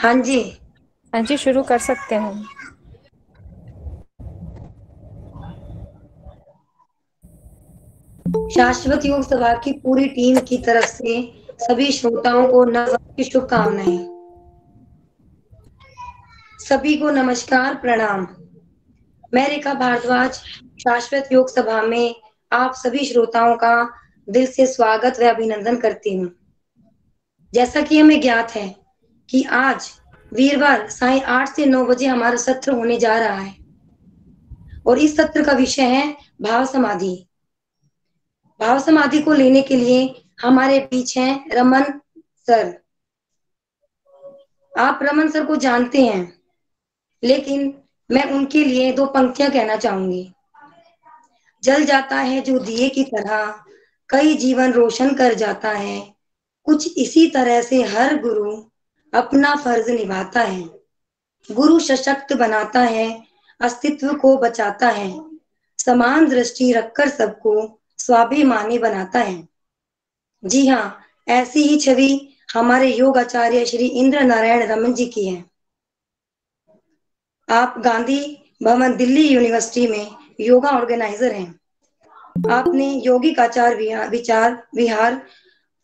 हाँ जी। हाँ जी शुरू कर सकते हैं। शाश्वत योग सभा की पूरी टीम की तरफ़ से सभी श्रोताओं को नववर्ष की शुभकामनाएँ। सभी को नमस्कार प्रणाम। मैं रेखा भारद्वाज शाश्वत योग सभा में आप सभी श्रोताओं का दिल से स्वागत व अभिनंदन करती हूँ। जैसा कि हमें ज्ञात है कि आज वीरवार साय आठ से नौ बजे हमारा सत्र होने जा रहा है। और इस सत्र का विषय है भाव समाधि। भाव समाधि को लेने के लिए हमारे बीच हैं रमन सर। आप रमन सर को जानते हैं, लेकिन मैं उनके लिए दो पंक्तियाँ कहना चाहूँगी। जल जाता है जो दिए की तरह, कई जीवन रोशन कर जाता है। कुछ इसी तरह से हर गुरु अपना फ़र्ज़ निभाता है। गुरु सशक्त बनाता है, अस्तित्व को बचाता है। समान दृष्टि रखकर सबको स्वाभिमानी बनाता है। जी हाँ ऐसी ही छवि हमारे योग आचार्य श्री इंद्र नारायण रमन जी की है। आप गांधी भवन दिल्ली यूनिवर्सिटी में योगा ऑर्गेनाइजर हैं। आपने योगिक आचार विचार, विहार,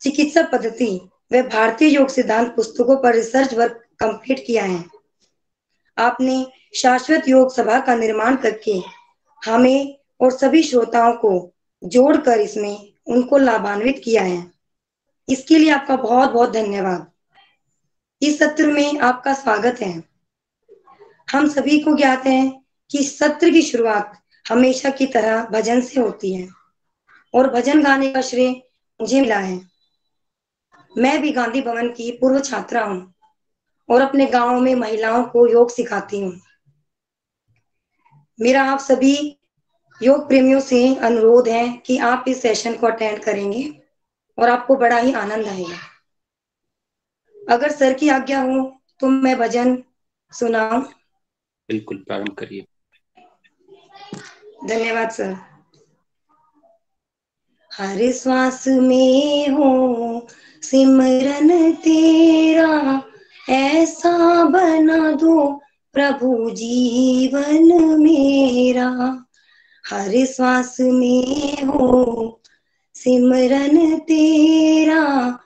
चिकित्सा पद्धति व भारतीय योग सिद्धांत पुस्तकों पर रिसर्च वर्क कंप्लीट किया है। आपने शाश्वत योग सभा का निर्माण करके हमें और सभी श्रोताओं को जोड़कर इसमें उनको लाभान्वित किया है। इसके लिए आपका बहुत बहुत धन्यवाद। इस सत्र में आपका स्वागत है। हम सभी को ज्ञात है कि सत्र की शुरुआत हमेशा की तरह भजन से होती है और भजन गाने का श्रेय मुझे मिला है। मैं भी गांधी भवन की पूर्व छात्रा हूँ और अपने गाँव में महिलाओं को योग सिखाती हूँ। मेरा आप सभी योग प्रेमियों से अनुरोध है कि आप इस सेशन को अटेंड करेंगे और आपको बड़ा ही आनंद आएगा। अगर सर की आज्ञा हो तो मैं भजन सुनाऊं। बिल्कुल प्रारंभ करिए। धन्यवाद सर। हर श्वास में हो सिमरन तेरा, ऐसा बना दो प्रभु जीवन मेरा। हर श्वास में हो सिमरन तेरा,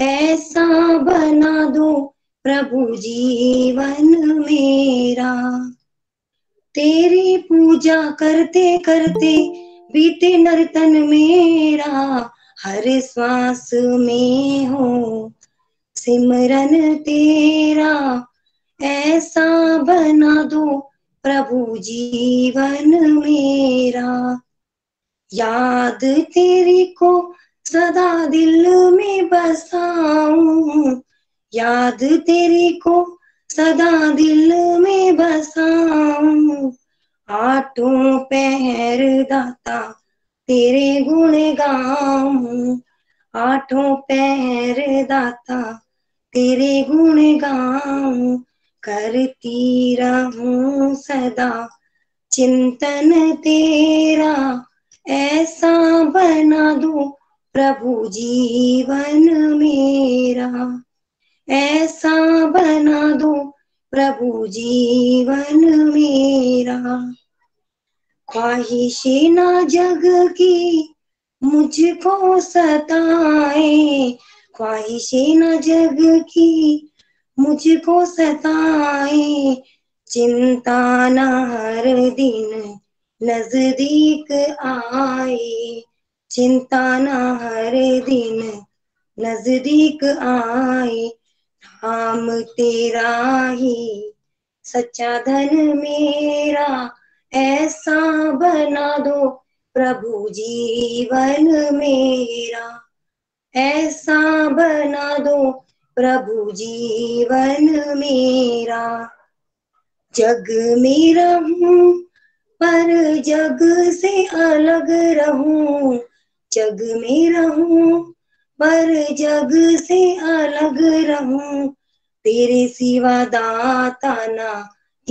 ऐसा बना दो प्रभु जीवन मेरा। तेरी पूजा करते करते बीते नर्तन मेरा हर श्वास में हो। सिमरन तेरा, ऐसा बना दो प्रभु जीवन मेरा। याद तेरी को सदा दिल में बसाऊं। याद तेरी को सदा दिल में बसाऊं। आठों पैर दाता तेरे गुण गाऊं आठों पैर दाता, तेरे गुण गाऊं करती रहूँ सदा। चिंतन तेरा ऐसा बना दो, प्रभु जीवन मेरा। ऐसा बना दो, प्रभु जीवन मेरा। ख्वाहिशे ना जग की मुझको सताए। ख्वाहिशे ना जग की मुझको सताए। चिंता न हर दिन नज़दीक आए। चिंता न हर दिन नज़दीक आए। नाम तेरा ही, सच्चा धन मेरा ऐसा बना दो प्रभु जीवन मेरा। ऐसा बना दो प्रभु जीवन मेरा। जग में रहूँ पर जग से अलग रहूँ। जग में रहूँ पर जग से अलग रहूँ। तेरे सिवा दाता ना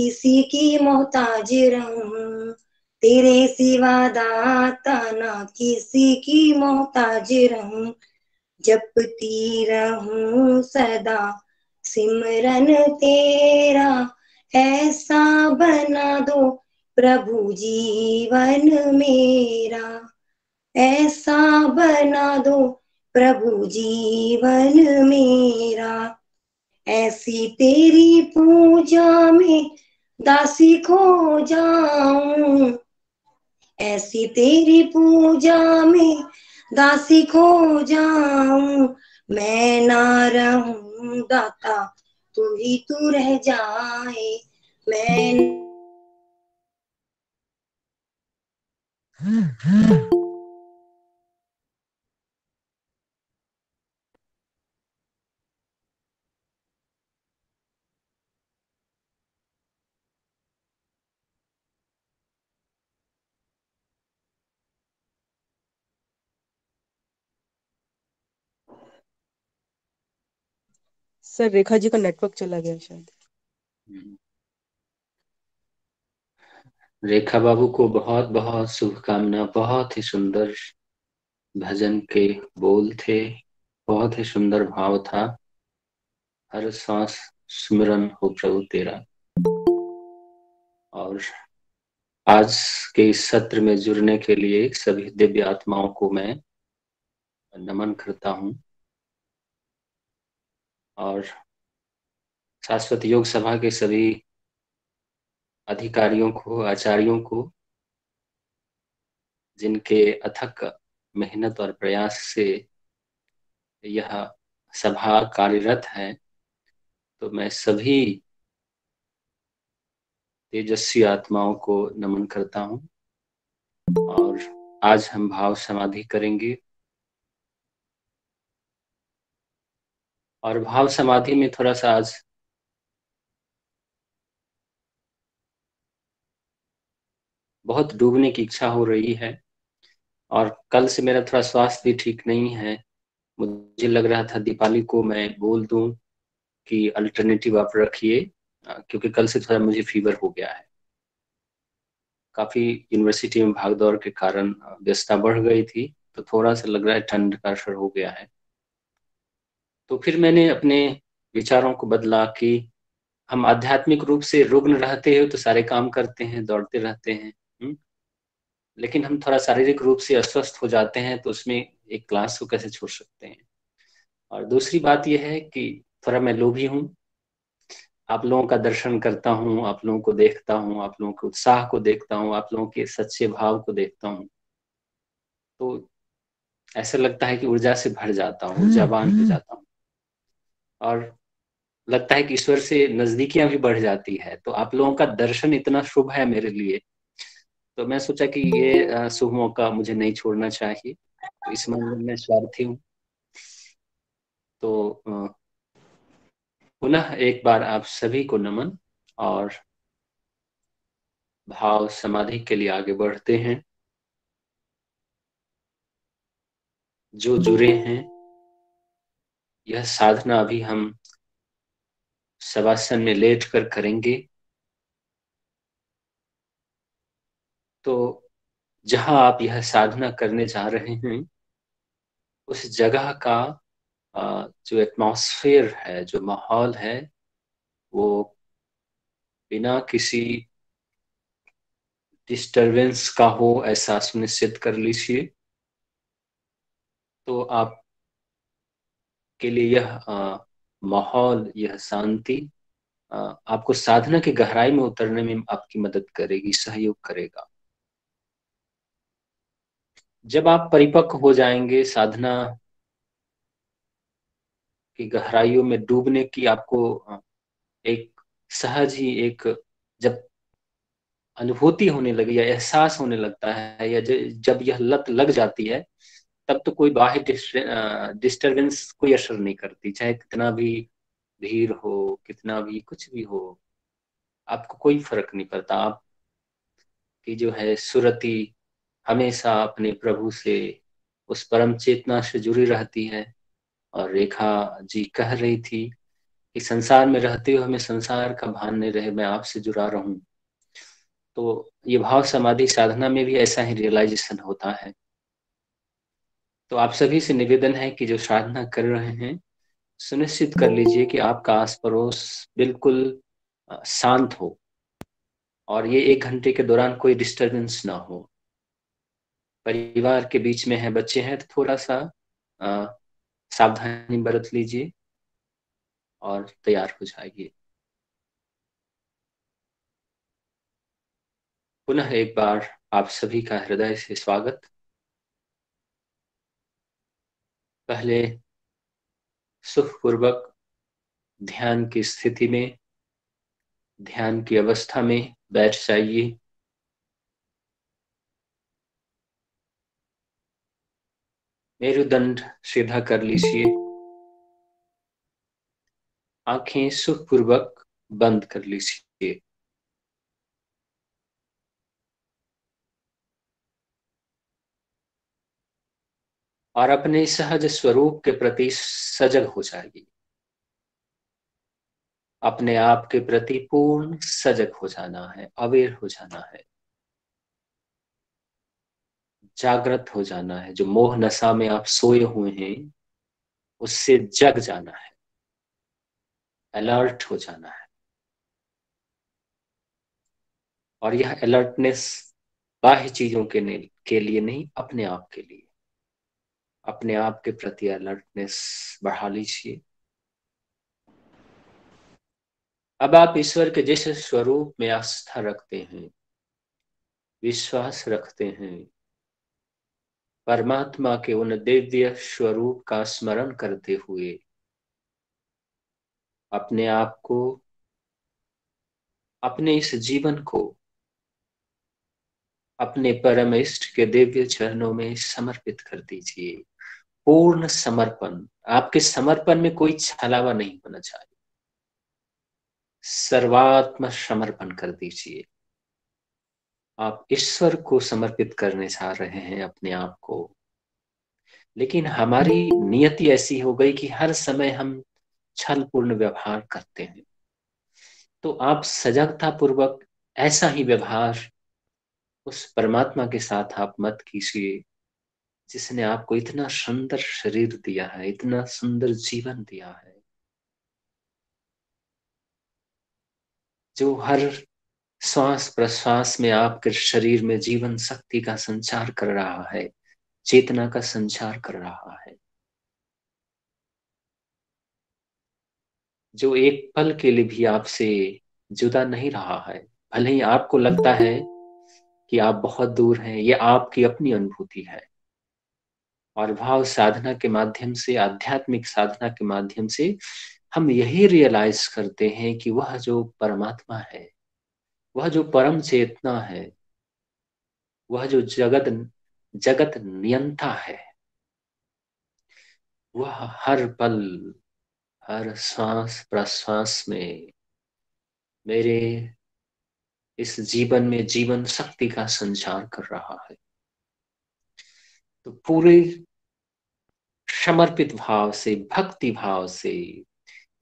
किसी की मोहताज रहूँ? तेरे सिवा दाता ना किसी की मोहताज रहूँ? जपती रहूँ सदा, सिमरन तेरा ऐसा बना दो प्रभु जीवन मेरा। ऐसा बना दो प्रभु जीवन मेरा। ऐसी तेरी पूजा में दासी खो जाऊँ। ऐसी तेरी पूजा में दासी खो जाऊँ। मैं ना रहूँ दाता तू ही तू रह जाए। मैं सर, रेखा जी का नेटवर्क चला गया शायद। रेखा बाबू को बहुत बहुत शुभकामना, बहुत ही सुंदर भजन के बोल थे, बहुत ही सुंदर भाव था। हर सांस स्मरण हो प्रभु तेरा। और आज के इस सत्र में जुड़ने के लिए सभी दिव्य आत्माओं को मैं नमन करता हूँ। और शाश्वत योग सभा के सभी अधिकारियों को, आचार्यों को, जिनके अथक मेहनत और प्रयास से यह सभा कार्यरत है तो मैं सभी तेजस्वी आत्माओं को नमन करता हूँ और आज हम भाव समाधि करेंगे। और भाव समाधि में थोड़ा सा आज बहुत डूबने की इच्छा हो रही है और कल से मेरा थोड़ा स्वास्थ्य भी ठीक नहीं है। मुझे लग रहा था दीपाली को मैं बोल दूँ कि अल्टरनेटिव आप रखिए क्योंकि कल से थोड़ा मुझे फीवर हो गया है। काफ़ी यूनिवर्सिटी में भागदौड़ के कारण व्यस्तता बढ़ गई थी तो थोड़ा सा लग रहा है ठंड का असर हो गया है। तो फिर मैंने अपने विचारों को बदला कि हम आध्यात्मिक रूप से रुग्ण रहते हैं तो सारे काम करते हैं दौड़ते रहते हैं हुँ? हम्म? लेकिन हम थोड़ा शारीरिक रूप से अस्वस्थ हो जाते हैं तो उसमें एक क्लास को कैसे छोड़ सकते हैं और दूसरी बात यह है कि थोड़ा मैं लोभी हूँ आप लोगों का दर्शन करता हूँ आप लोगों को देखता हूँ आप लोगों के उत्साह को देखता हूँ आप लोगों के सच्चे भाव को देखता हूँ तो ऐसा लगता है कि ऊर्जा से भर जाता हूँ ऊर्जावान हो जाता हूँ और लगता है कि ईश्वर से नजदीकियाँ भी बढ़ जाती है। तो आप लोगों का दर्शन इतना शुभ है मेरे लिए। तो मैं सोचा कि ये शुभ मौका मुझे नहीं छोड़ना चाहिए। तो इस मामले में स्वार्थी हूँ। तो पुनः एक बार आप सभी को नमन और भाव समाधि के लिए आगे बढ़ते हैं। जो जुड़े हैं यह साधना अभी हम शवासन में लेट कर करेंगे। तो जहाँ आप यह साधना करने जा रहे हैं, उस जगह का जो एटमॉस्फेयर है, जो माहौल है, वो बिना किसी डिस्टरबेंस का हो, ऐसा सुनिश्चित कर लीजिए। तो आप के लिए यह माहौल, यह शांति आपको साधना की गहराई में उतरने में आपकी मदद करेगी, सहयोग करेगा। जब आप परिपक्व हो जाएँगे, साधना की गहराइयों में डूबने की आपको एक सहज ही एक, जब अनुभूति होने लगी या एहसास होने लगता है या जब यह लत लग जाती है तब तो कोई बाह्य डिस्टरबेंस कोई असर नहीं करती, चाहे कितना भी भीड़ हो, कितना भी कुछ भी हो, आपको कोई फ़र्क नहीं पड़ता। आप की जो है सुरति हमेशा अपने प्रभु से, उस परम चेतना से जुड़ी रहती है। और रेखा जी कह रही थी कि संसार में रहते हुए हमें संसार का भान नहीं रहे, मैं आपसे जुड़ा रहूँ। तो ये भाव समाधि साधना में भी ऐसा ही रियलाइजेशन होता है। तो आप सभी से निवेदन है कि जो साधना कर रहे हैं सुनिश्चित कर लीजिए कि आपका आस पड़ोस बिल्कुल शांत हो और ये एक घंटे के दौरान कोई डिस्टरबेंस ना हो। परिवार के बीच में है बच्चे हैं तो थोड़ा सा आ, सावधानी बरत लीजिए और तैयार हो जाइए। पुनः एक बार आप सभी का हृदय से स्वागत। पहले सुखपूर्वक ध्यान की स्थिति में, ध्यान की अवस्था में बैठ जाइए। मेरुदंड सीधा कर लीजिए। आँखें सुखपूर्वक बंद कर लीजिए। और अपने सहज स्वरूप के प्रति सजग हो जाएगी। अपने आप के प्रति पूर्ण सजग हो जाना है अवेयर हो जाना है। जागृत हो जाना है जो मोह नशा में आप सोए हुए हैं उससे जग जाना है। अलर्ट हो जाना है। और यह अलर्टनेस बाह्य चीज़ों के, के लिए नहीं अपने आप के लिए। अपने आप के प्रति अलर्टनेस बढ़ा लीजिए। अब आप ईश्वर के जिस स्वरूप में आस्था रखते हैं, विश्वास रखते हैं, परमात्मा के उन दिव्य स्वरूप का स्मरण करते हुए अपने आप को, अपने इस जीवन को, अपने परम इष्ट के दिव्य चरणों में समर्पित कर दीजिए। पूर्ण समर्पण, आपके समर्पण में कोई छलावा नहीं होना चाहिए। सर्वात्म समर्पण कर दीजिए। आप ईश्वर को समर्पित करने जा रहे हैं अपने आप को। लेकिन हमारी नियति ऐसी हो गई कि हर समय हम छल पूर्ण व्यवहार करते हैं। तो आप सजगता पूर्वक ऐसा ही व्यवहार उस परमात्मा के साथ आप मत कीजिए। जिसने आपको इतना सुंदर शरीर दिया है, इतना सुंदर जीवन दिया है। जो हर श्वास प्रश्वास में आपके शरीर में जीवन शक्ति का संचार कर रहा है, चेतना का संचार कर रहा है। जो एक पल के लिए भी आपसे जुदा नहीं रहा है, भले ही आपको लगता है कि आप बहुत दूर हैं, ये आपकी अपनी अनुभूति है। और भाव साधना के माध्यम से, आध्यात्मिक साधना के माध्यम से हम यही रियलाइज़ करते हैं कि वह जो परमात्मा है, वह जो परम चेतना है, वह जो जगत जगत नियंता है, वह हर पल, हर सांस, प्रश्वास में मेरे इस जीवन में जीवन शक्ति का संचार कर रहा है। तो पूरे समर्पित भाव से, भक्ति भाव से,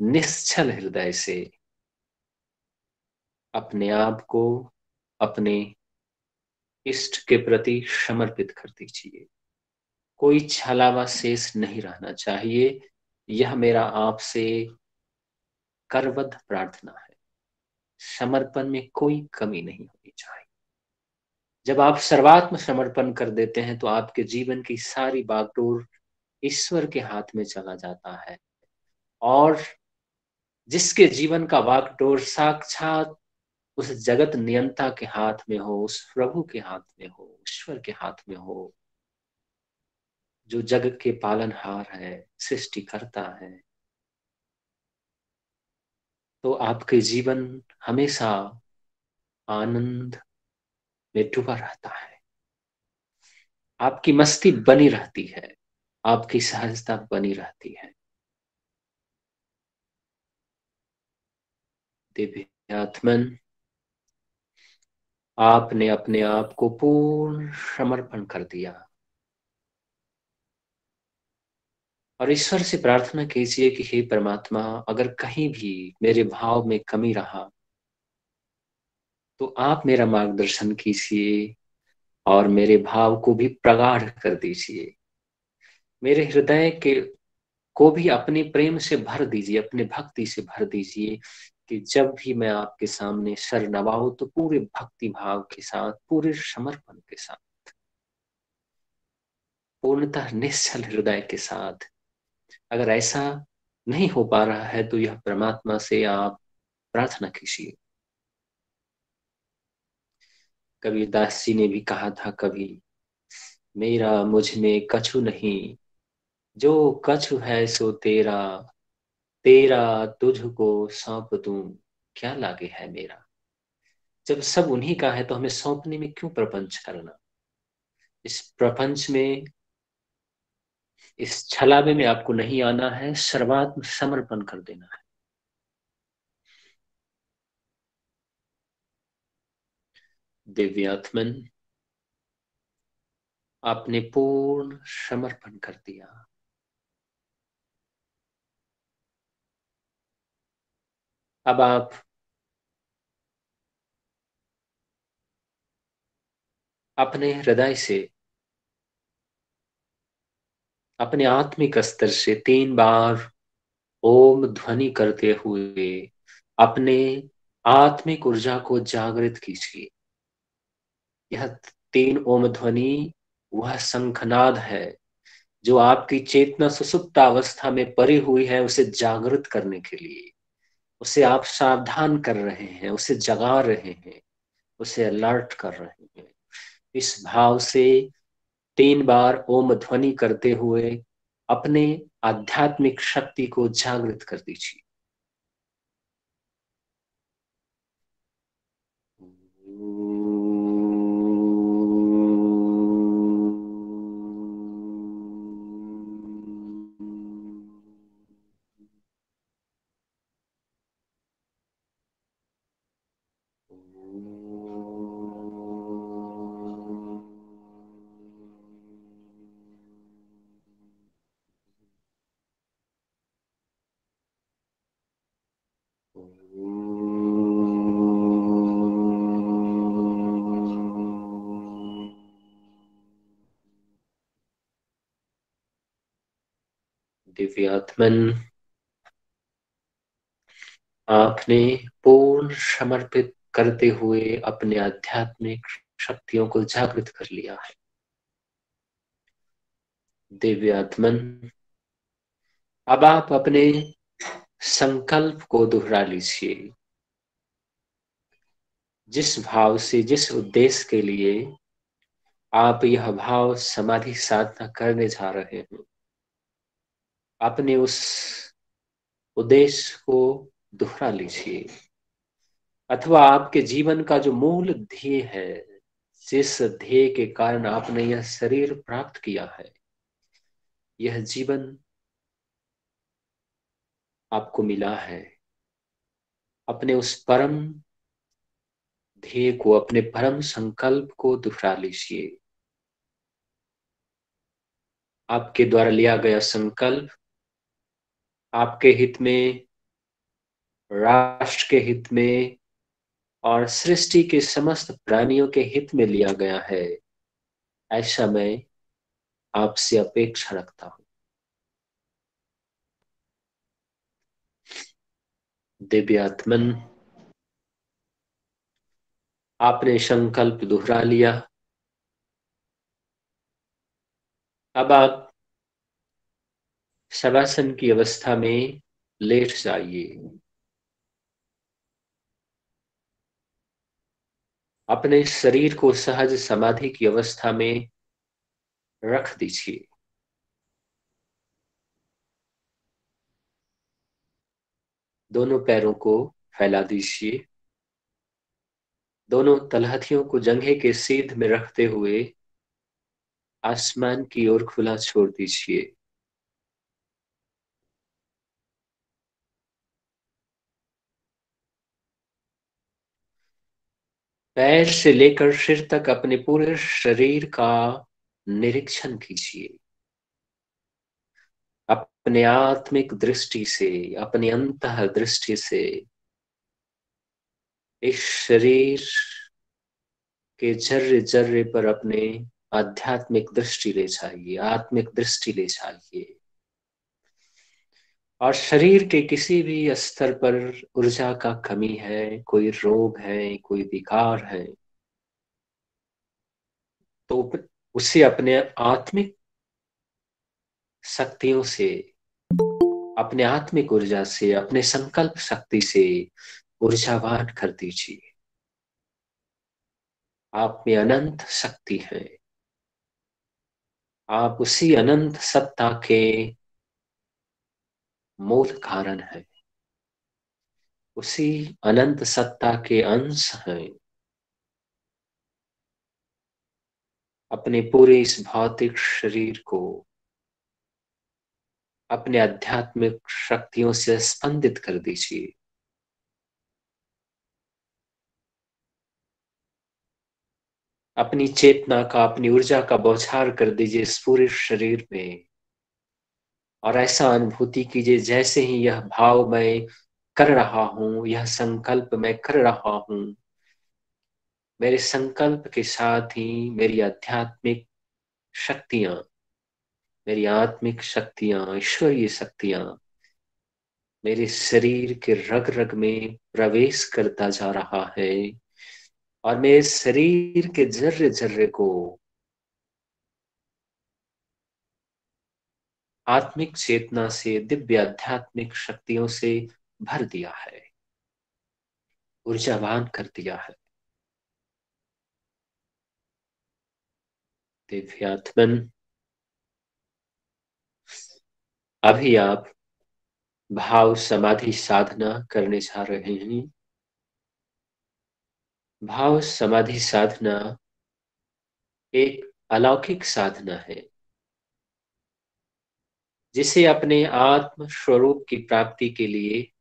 निश्चल हृदय से अपने आप को, अपने इष्ट के प्रति समर्पित कर दीजिए। कोई छलावा शेष नहीं रहना चाहिए। यह मेरा आपसे करबद्ध प्रार्थना है। समर्पण में कोई कमी नहीं होनी चाहिए। जब आप सर्वात्म समर्पण कर देते हैं तो आपके जीवन की सारी बागडोर ईश्वर के हाथ में चला जाता है। और जिसके जीवन का वाकडोर साक्षात उस जगत नियंता के हाथ में हो, उस प्रभु के हाथ में हो, ईश्वर के हाथ में हो, जो जग के पालनहार है सृष्टि करता है तो आपके जीवन हमेशा आनंद में डूबा रहता है। आपकी मस्ती बनी रहती है। आपकी सहजता बनी रहती है। दिव्यात्मन आपने अपने आप को पूर्ण समर्पण कर दिया। और ईश्वर से प्रार्थना कीजिए कि हे परमात्मा, अगर कहीं भी मेरे भाव में कमी रहा तो आप मेरा मार्गदर्शन कीजिए और मेरे भाव को भी प्रगाढ़ कर दीजिए। मेरे हृदय के को भी अपने प्रेम से भर दीजिए, अपने भक्ति से भर दीजिए कि जब भी मैं आपके सामने सर नवाऊ तो पूरे भक्ति भाव के साथ, पूरे समर्पण के साथ, पूर्णतः निश्चल हृदय के साथ, अगर ऐसा नहीं हो पा रहा है तो यह परमात्मा से आप प्रार्थना कीजिए। कबीर दास जी ने भी कहा था, कभी मेरा मुझमें कछु नहीं जो कछु है सो तेरा तेरा तुझको सौंप दूँ, क्या लागे है मेरा? जब सब उन्हीं का है तो हमें सौंपने में क्यों प्रपंच करना? इस प्रपंच में, इस छलावे में आपको नहीं आना है, सर्वात्म समर्पण कर देना है। दिव्यात्मन, आपने पूर्ण समर्पण कर दिया। अब आप अपने हृदय से, अपने आत्मिक स्तर से तीन बार ओम ध्वनि करते हुए अपने आत्मिक ऊर्जा को जागृत कीजिए। यह तीन ओम ध्वनि, वह शंखनाद है जो आपकी चेतना सुसुप्त अवस्था में परी हुई है उसे जागृत करने के लिए। उसे आप सावधान कर रहे हैं, उसे जगा रहे हैं, उसे अलर्ट कर रहे हैं। इस भाव से तीन बार ओम ध्वनि करते हुए अपने आध्यात्मिक शक्ति को जागृत कर दीजिए। दिव्यात्मन आपने पूर्ण समर्पित करते हुए अपने आध्यात्मिक शक्तियों को जागृत कर लिया है। दिव्यात्मन, अब आप अपने संकल्प को दोहरा लीजिए। जिस भाव से, जिस उद्देश्य के लिए आप यह भाव समाधि साधना करने जा रहे हैं अपने उस उद्देश्य को दोहरा लीजिए। अथवा आपके जीवन का जो मूल ध्येय है, जिस ध्येय के कारण आपने यह शरीर प्राप्त किया है, यह जीवन आपको मिला है। अपने उस परम ध्येय को, अपने परम संकल्प को दोहरा लीजिए। आपके द्वारा लिया गया संकल्प आपके हित में, राष्ट्र के हित में और सृष्टि के समस्त प्राणियों के हित में लिया गया है। ऐसा मैं आपसे अपेक्षा रखता हूँ। दिव्यात्मन, आपने संकल्प दोहरा लिया। अब आप शवासन की अवस्था में लेट जाइए। अपने शरीर को सहज समाधि की अवस्था में रख दीजिए। दोनों पैरों को फैला दीजिए। दोनों तलहथियों को जंघे के सीध में रखते हुए आसमान की ओर खुला छोड़ दीजिए। पैर से लेकर सिर तक अपने पूरे शरीर का निरीक्षण कीजिए। अपने आत्मिक दृष्टि से, अपने अंत दृष्टि से इस शरीर के जर्रे जर्रे पर अपने आध्यात्मिक दृष्टि ले जाइए, आत्मिक दृष्टि ले जाइए। और शरीर के किसी भी स्तर पर ऊर्जा का कमी है, कोई रोग है, कोई विकार है तो उसे अपने आत्मिक शक्तियों से, अपने आत्मिक ऊर्जा से, अपने संकल्प शक्ति से ऊर्जावान कर दीजिए। आप में अनंत शक्ति है। आप उसी अनंत सत्ता के मूल कारण है। उसी अनंत सत्ता के अंश हैं। अपने पूरे इस भौतिक शरीर को, अपने आध्यात्मिक शक्तियों से स्पंदित कर दीजिए। अपनी चेतना का, अपनी ऊर्जा का बौछार कर दीजिए इस पूरे शरीर में। और ऐसा अनुभूति कीजिए, जैसे ही यह भाव मैं कर रहा हूँ, यह संकल्प मैं कर रहा हूँ, मेरे संकल्प के साथ ही मेरी आध्यात्मिक शक्तियाँ, मेरी आत्मिक शक्तियाँ, ईश्वरीय शक्तियाँ मेरे शरीर के रग रग में प्रवेश करता जा रहा है और मेरे शरीर के जर्रे जर्रे को आत्मिक चेतना से, दिव्य आध्यात्मिक शक्तियों से भर दिया है। ऊर्जावान कर दिया है। दिव्यात्मन अभी आप भाव समाधि साधना करने जा रहे हैं। भाव समाधि साधना एक अलौकिक साधना है। जिसे अपने आत्म स्वरूप की प्राप्ति के लिए,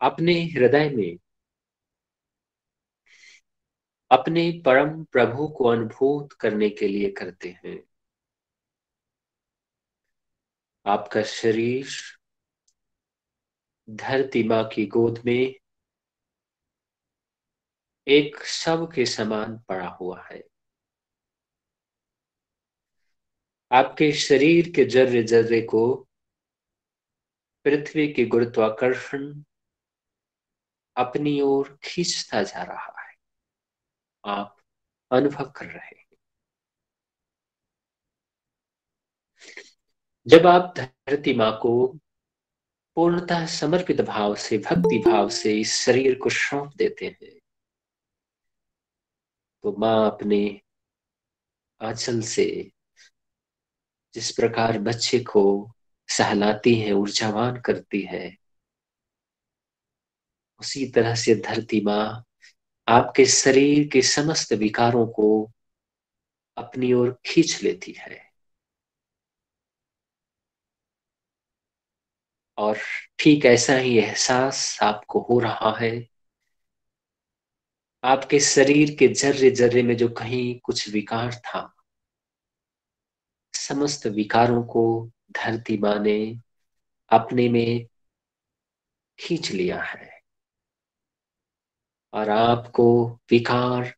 अपने हृदय में, अपने परम प्रभु को अनुभूत करने के लिए करते हैं। आपका शरीर धरती माँ की गोद में एक शव के समान पड़ा हुआ है। आपके शरीर के जर्रे जर्रे को पृथ्वी के गुरुत्वाकर्षण अपनी ओर खींचता जा रहा है। आप अनुभव कर रहे हैं। जब आप धरती माँ को पूर्णतः समर्पित भाव से, भक्ति भाव से इस शरीर को सौंप देते हैं तो माँ अपने आंचल से जिस प्रकार बच्चे को सहलाती है, ऊर्जावान करती है, उसी तरह से धरती माँ आपके शरीर के समस्त विकारों को अपनी ओर खींच लेती है। और ठीक ऐसा ही एहसास आपको हो रहा है। आपके शरीर के जर्रे जर्रे में जो कहीं कुछ विकार था समस्त विकारों को धरती माँ ने अपने में खींच लिया है। और आपको विकार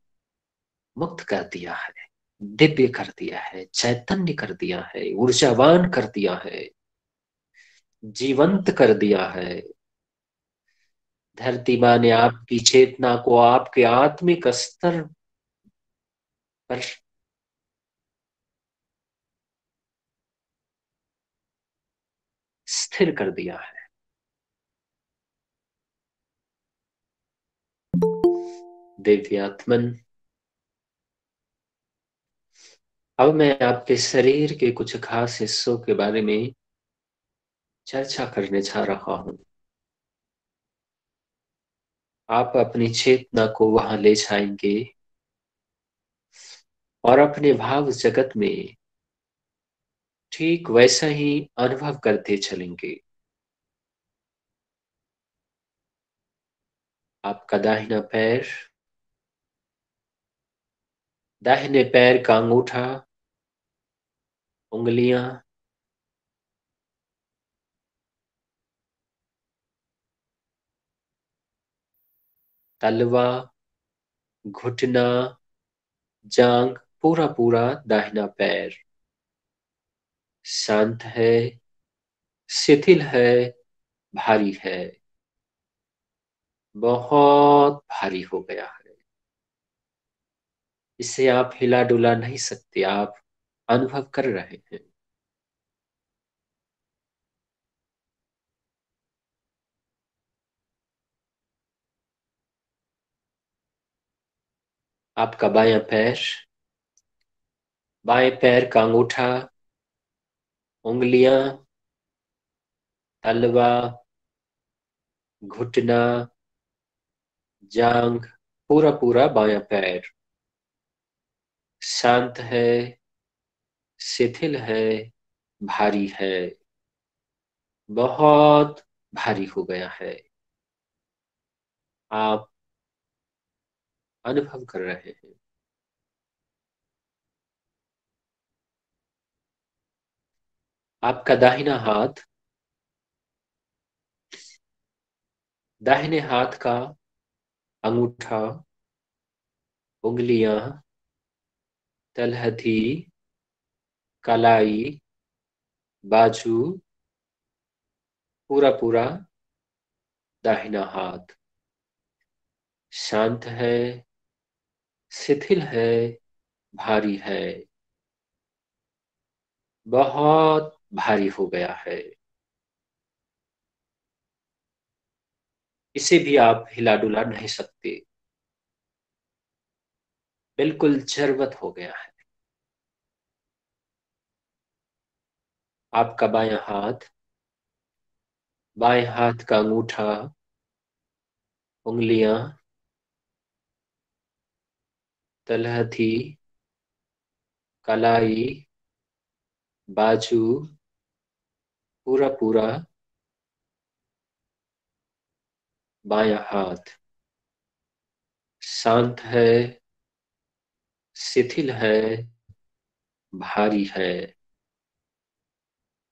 मुक्त कर दिया है, दिव्य कर दिया है, चैतन्य कर दिया है, ऊर्जावान कर दिया है, जीवंत कर दिया है। धरती माँ ने आपकी चेतना को आपके आत्मिक स्तर पर स्थिर कर दिया है। दिव्यात्मन, अब मैं आपके शरीर के कुछ खास हिस्सों के बारे में चर्चा करने जा रहा हूँ। आप अपनी चेतना को वहाँ ले जाएँगे और अपने भाव जगत में ठीक वैसा ही अनुभव करते चलेंगे। आपका दाहिना पैर। दाहिने पैर का अंगूठा। उंगलियाँ। तलवा, घुटना, जांग पूरा पूरा दाहिना पैर। शांत है, शिथिल है, भारी है। बहुत भारी हो गया है। इसे आप हिला डुला नहीं सकते, आप अनुभव कर रहे हैं। आपका बाया पैर, बाएँ पैर का अंगूठा उंगलियाँ, तलवा, घुटना जांग पूरा पूरा बाया पैर। शांत है, शिथिल है, भारी है। बहुत भारी हो गया है। आप अनुभव कर रहे हैं। आपका दाहिना हाथ, दाहिने हाथ का अंगूठा, उंगलियाँ तलहथी कलाई, बाजू पूरा पूरा दाहिना हाथ। शांत है, शिथिल है, भारी है। बहुत भारी हो गया है। इसे भी आप हिला डुला नहीं सकते। बिल्कुल ज़रूरत हो गया है। आपका बाया हाथ, बाएँ हाथ का अंगूठा, उंगलियाँ तलहथी कलाई, बाजू पूरा पूरा बाया हाथ। शांत है, शिथिल है, भारी है।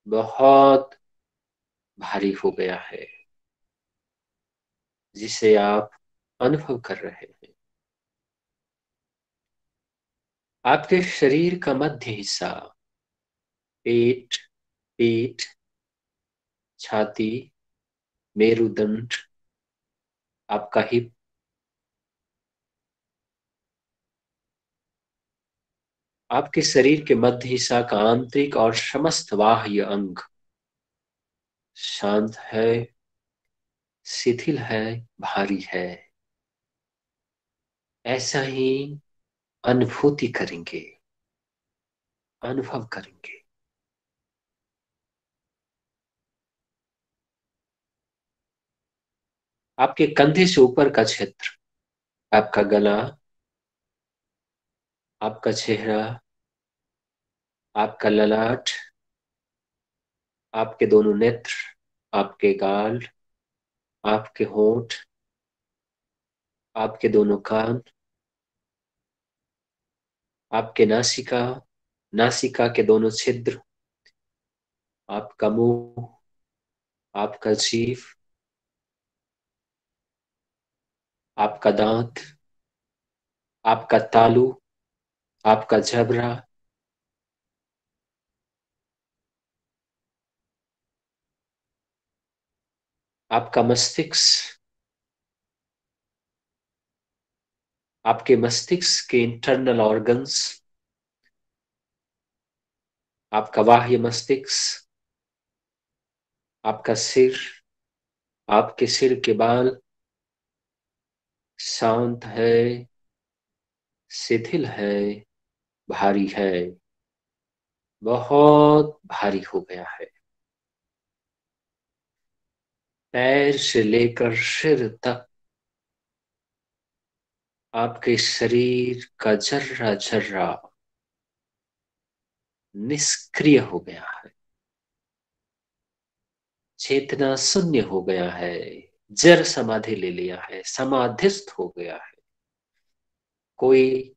बहुत भारी हो गया है, जिसे आप अनुभव कर रहे हैं। आपके शरीर का मध्य हिस्सा, पेट पीठ छाती मेरुदंड आपका हिप। आपके शरीर के मध्य हिस्सा का आंतरिक और समस्त बाह्य अंग शांत है, शिथिल है, भारी है। ऐसा ही अनुभूति करेंगे, अनुभव करेंगे। आपके कंधे से ऊपर का क्षेत्र, आपका गला, आपका चेहरा, आपका ललाट, आपके दोनों नेत्र, आपके गाल, आपके होठ, आपके दोनों कान, आपके नासिका नासिका के दोनों छिद्र, आपका मुँह, आपका जीव आपका दांत, आपका तालू, आपका जबरा, आपका मस्तिष्क, आपके मस्तिष्क के इंटरनल ऑर्गन्स आपका बाह्य मस्तिष्क, आपका सिर, आपके सिर के बाल शांत है, शिथिल है, भारी है। बहुत भारी हो गया है। पैर से लेकर सिर तक आपके शरीर का जर्रा जर्रा निष्क्रिय हो गया है। चेतना शून्य हो गया है। जर समाधि ले लिया है, समाधिस्थ हो गया है। कोई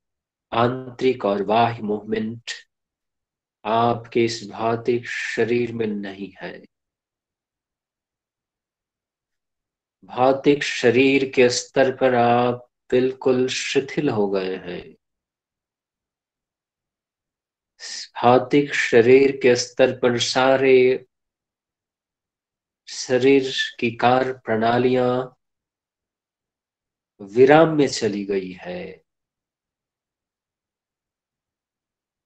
आंतरिक और बाह्य मूवमेंट आपके इस भौतिक शरीर में नहीं है। भौतिक शरीर के स्तर पर आप बिल्कुल शिथिल हो गए हैं। भौतिक शरीर के स्तर पर सारे शरीर की कार प्रणालियाँ विराम में चली गई है।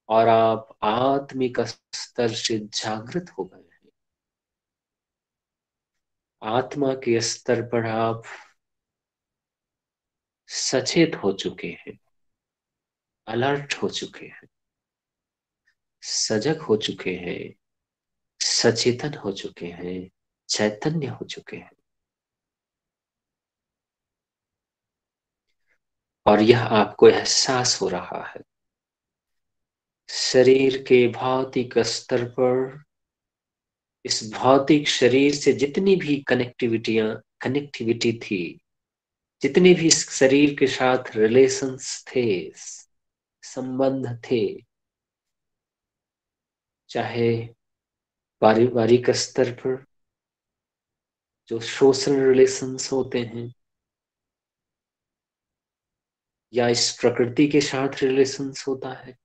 और आप आत्मिक स्तर से जागृत हो गए हैं। आत्मा के स्तर पर आप सचेत हो चुके हैं, अलर्ट हो चुके हैं, सजग हो चुके हैं, सचेतन हो चुके हैं। चैतन्य हो चुके हैं और यह आपको एहसास हो रहा है शरीर के भौतिक स्तर पर इस भौतिक शरीर से जितनी भी कनेक्टिविटियाँ कनेक्टिविटी थी जितने भी इस शरीर के साथ रिलेशंस थे संबंध थे चाहे पारिवारिक स्तर पर जो सोशल रिलेशंस होते हैं, या इस प्रकृति के साथ रिलेशंस होता है,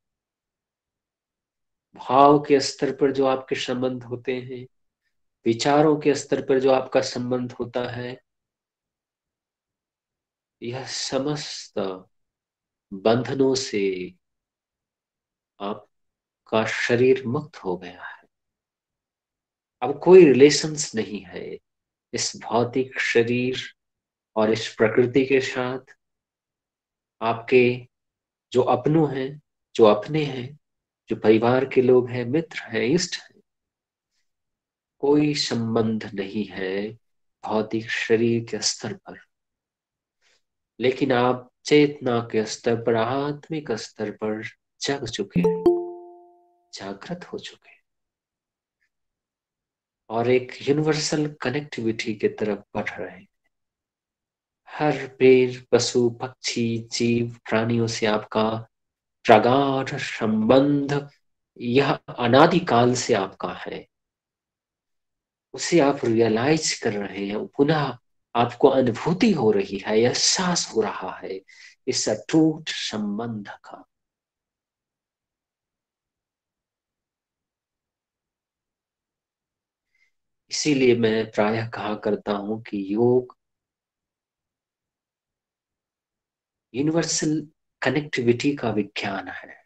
भाव के स्तर पर जो आपके संबंध होते हैं, विचारों के स्तर पर जो आपका संबंध होता है, यह समस्त बंधनों से आपका शरीर मुक्त हो गया है। अब कोई रिलेशंस नहीं है। इस भौतिक शरीर और इस प्रकृति के साथ आपके जो अपनों हैं, जो अपने हैं, जो परिवार के लोग हैं, मित्र हैं, इष्ट हैं, कोई संबंध नहीं है भौतिक शरीर के स्तर पर। लेकिन आप चेतना के स्तर पर, आत्मिक स्तर पर जग चुके हैं, जागृत हो चुके हैं। और एक यूनिवर्सल कनेक्टिविटी की तरफ़ बढ़ रहे हैं। हर पेड़, पशु, पक्षी, जीव, प्राणियों से आपका प्रगाढ़ संबंध, यह अनादिकाल से आपका है। उसे आप रियलाइज़ कर रहे हैं, पुनः आपको अनुभूति हो रही है, एहसास हो रहा है इस अटूट संबंध का। इसीलिए मैं प्रायः कहा करता हूँ कि योग यूनिवर्सल कनेक्टिविटी का विज्ञान है,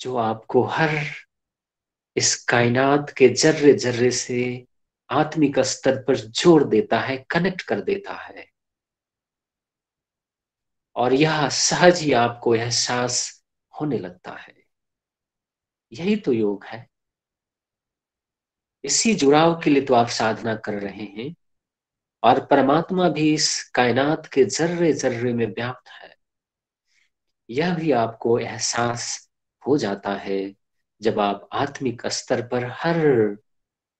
जो आपको हर इस कायनात के जर्रे जर्रे से आत्मिक स्तर पर जोड़ देता है कनेक्ट कर देता है। और यह सहज ही आपको एहसास होने लगता है। यही तो योग है। इसी जुड़ाव के लिए तो आप साधना कर रहे हैं। और परमात्मा भी इस कायनात के जर्रे जर्रे में व्याप्त है। यह भी आपको एहसास हो जाता है जब आप आत्मिक स्तर पर हर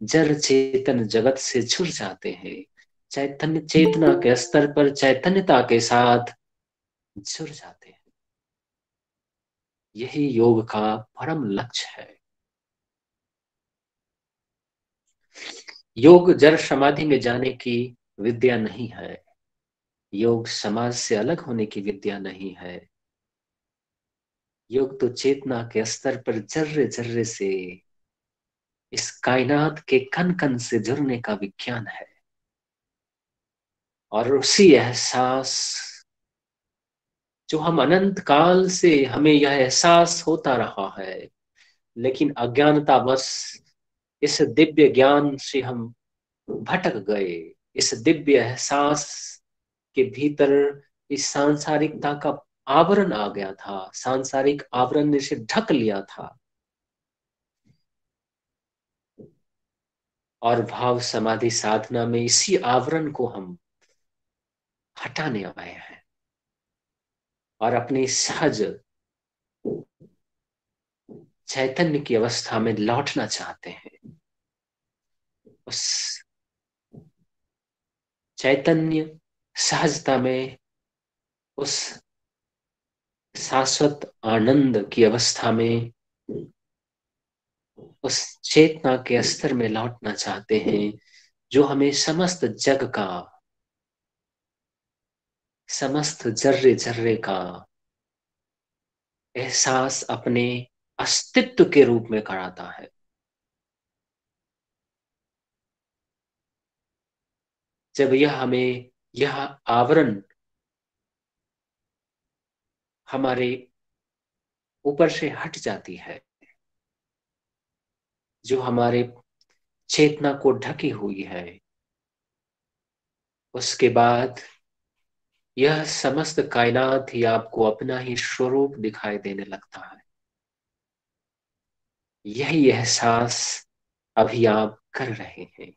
जड़ चेतन जगत से जुड़ जाते हैं। चैतन्य, चेतना के स्तर पर चैतन्यता के साथ जुड़ जाते हैं। यही योग का परम लक्ष्य है। योग जड़ समाधि में जाने की विद्या नहीं है। योग समाज से अलग होने की विद्या नहीं है। योग तो चेतना के स्तर पर जर्रे जर्रे से इस कायनात के कन कन से जुड़ने का विज्ञान है। और उसी एहसास जो हम अनंत काल से हमें यह एहसास होता रहा है। लेकिन अज्ञानता बस इस दिव्य ज्ञान से हम भटक गए। इस दिव्य एहसास के भीतर इस सांसारिकता का आवरण आ गया था। सांसारिक आवरण ने इसे ढक लिया था। और भाव समाधि साधना में इसी आवरण को हम हटाने आए हैं। और अपनी सहज चैतन्य की अवस्था में लौटना चाहते हैं। उस चैतन्य सहजता में उस शाश्वत आनंद की अवस्था में उस चेतना के स्तर में लौटना चाहते हैं, जो हमें समस्त जग का, समस्त जर्रे जर्रे का एहसास अपने अस्तित्व के रूप में कराता है। जब यह हमें, यह आवरण हमारे ऊपर से हट जाती है, जो हमारे चेतना को ढकी हुई है, उसके बाद यह समस्त कायनात ही आपको अपना ही स्वरूप दिखाई देने लगता है। यही एहसास अभी आप कर रहे हैं।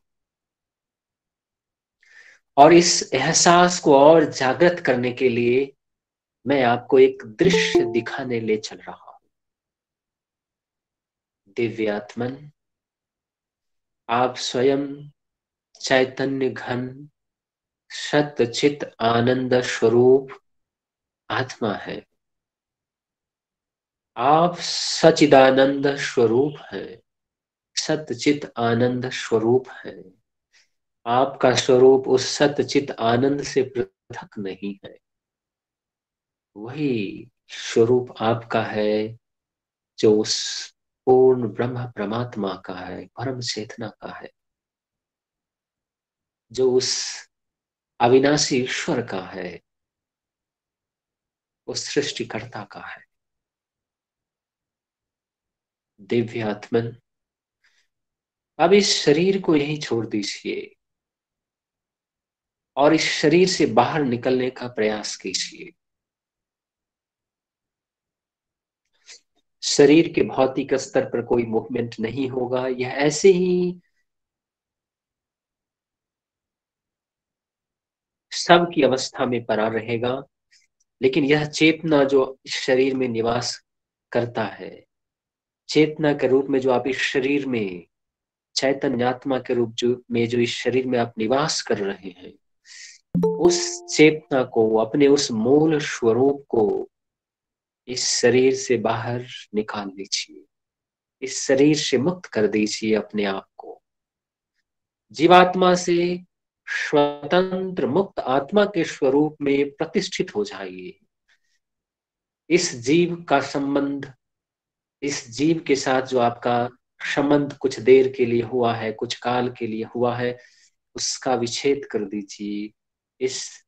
और इस एहसास को और जागृत करने के लिए मैं आपको एक दृश्य दिखाने ले चल रहा हूँ। दिव्यात्मन, आप स्वयं चैतन्य घन सतचित आनंद स्वरूप आत्मा है। आप सचिदानंद स्वरूप है। सतचित आनंद स्वरूप है। आपका स्वरूप उस सतचित आनंद से पृथक नहीं है। वही स्वरूप आपका है, जो उस पूर्ण ब्रह्म परमात्मा का है, परम चेतना का है। जो उस अविनाशी ईश्वर का है, उस सृष्टिकर्ता का है। दिव्य आत्मन। अब इस शरीर को यही छोड़ दीजिए और इस शरीर से बाहर निकलने का प्रयास कीजिए। शरीर के भौतिक स्तर पर कोई मूवमेंट नहीं होगा, यह ऐसे ही सब की अवस्था में पड़ा रहेगा, लेकिन यह चेतना जो इस शरीर में निवास करता है चेतना के रूप में जो आप इस शरीर में चैतन्य आत्मा के रूप जो, में जो इस शरीर में आप निवास कर रहे हैं, उस चेतना को, अपने उस मूल स्वरूप को इस शरीर से बाहर निकाल दीजिए। इस शरीर से मुक्त कर दीजिए अपने आप को। जीवात्मा से स्वतंत्र मुक्त आत्मा के स्वरूप में प्रतिष्ठित हो जाइए। इस जीव का संबंध इस जीव के साथ जो आपका संबंध कुछ देर के लिए हुआ है, कुछ काल के लिए हुआ है, उसका विच्छेद कर दीजिए। इस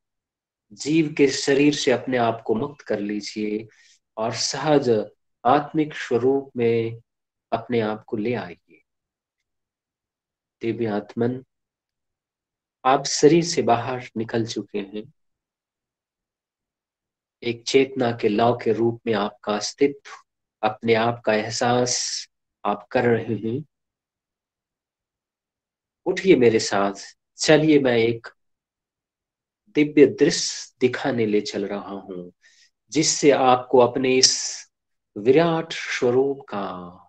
जीव के शरीर से अपने आप को मुक्त कर लीजिए और सहज आत्मिक स्वरूप में अपने आप को ले आइए। दिव्य आत्मन, आप शरीर से बाहर निकल चुके हैं। एक चेतना के लौ के रूप में आपका अस्तित्व अपने आप का एहसास आप कर रहे हैं। उठिए मेरे साथ, चलिए मैं एक दिव्य दृश्य दिखाने ले चल रहा हूँ, जिससे आपको अपने इस विराट स्वरूप का,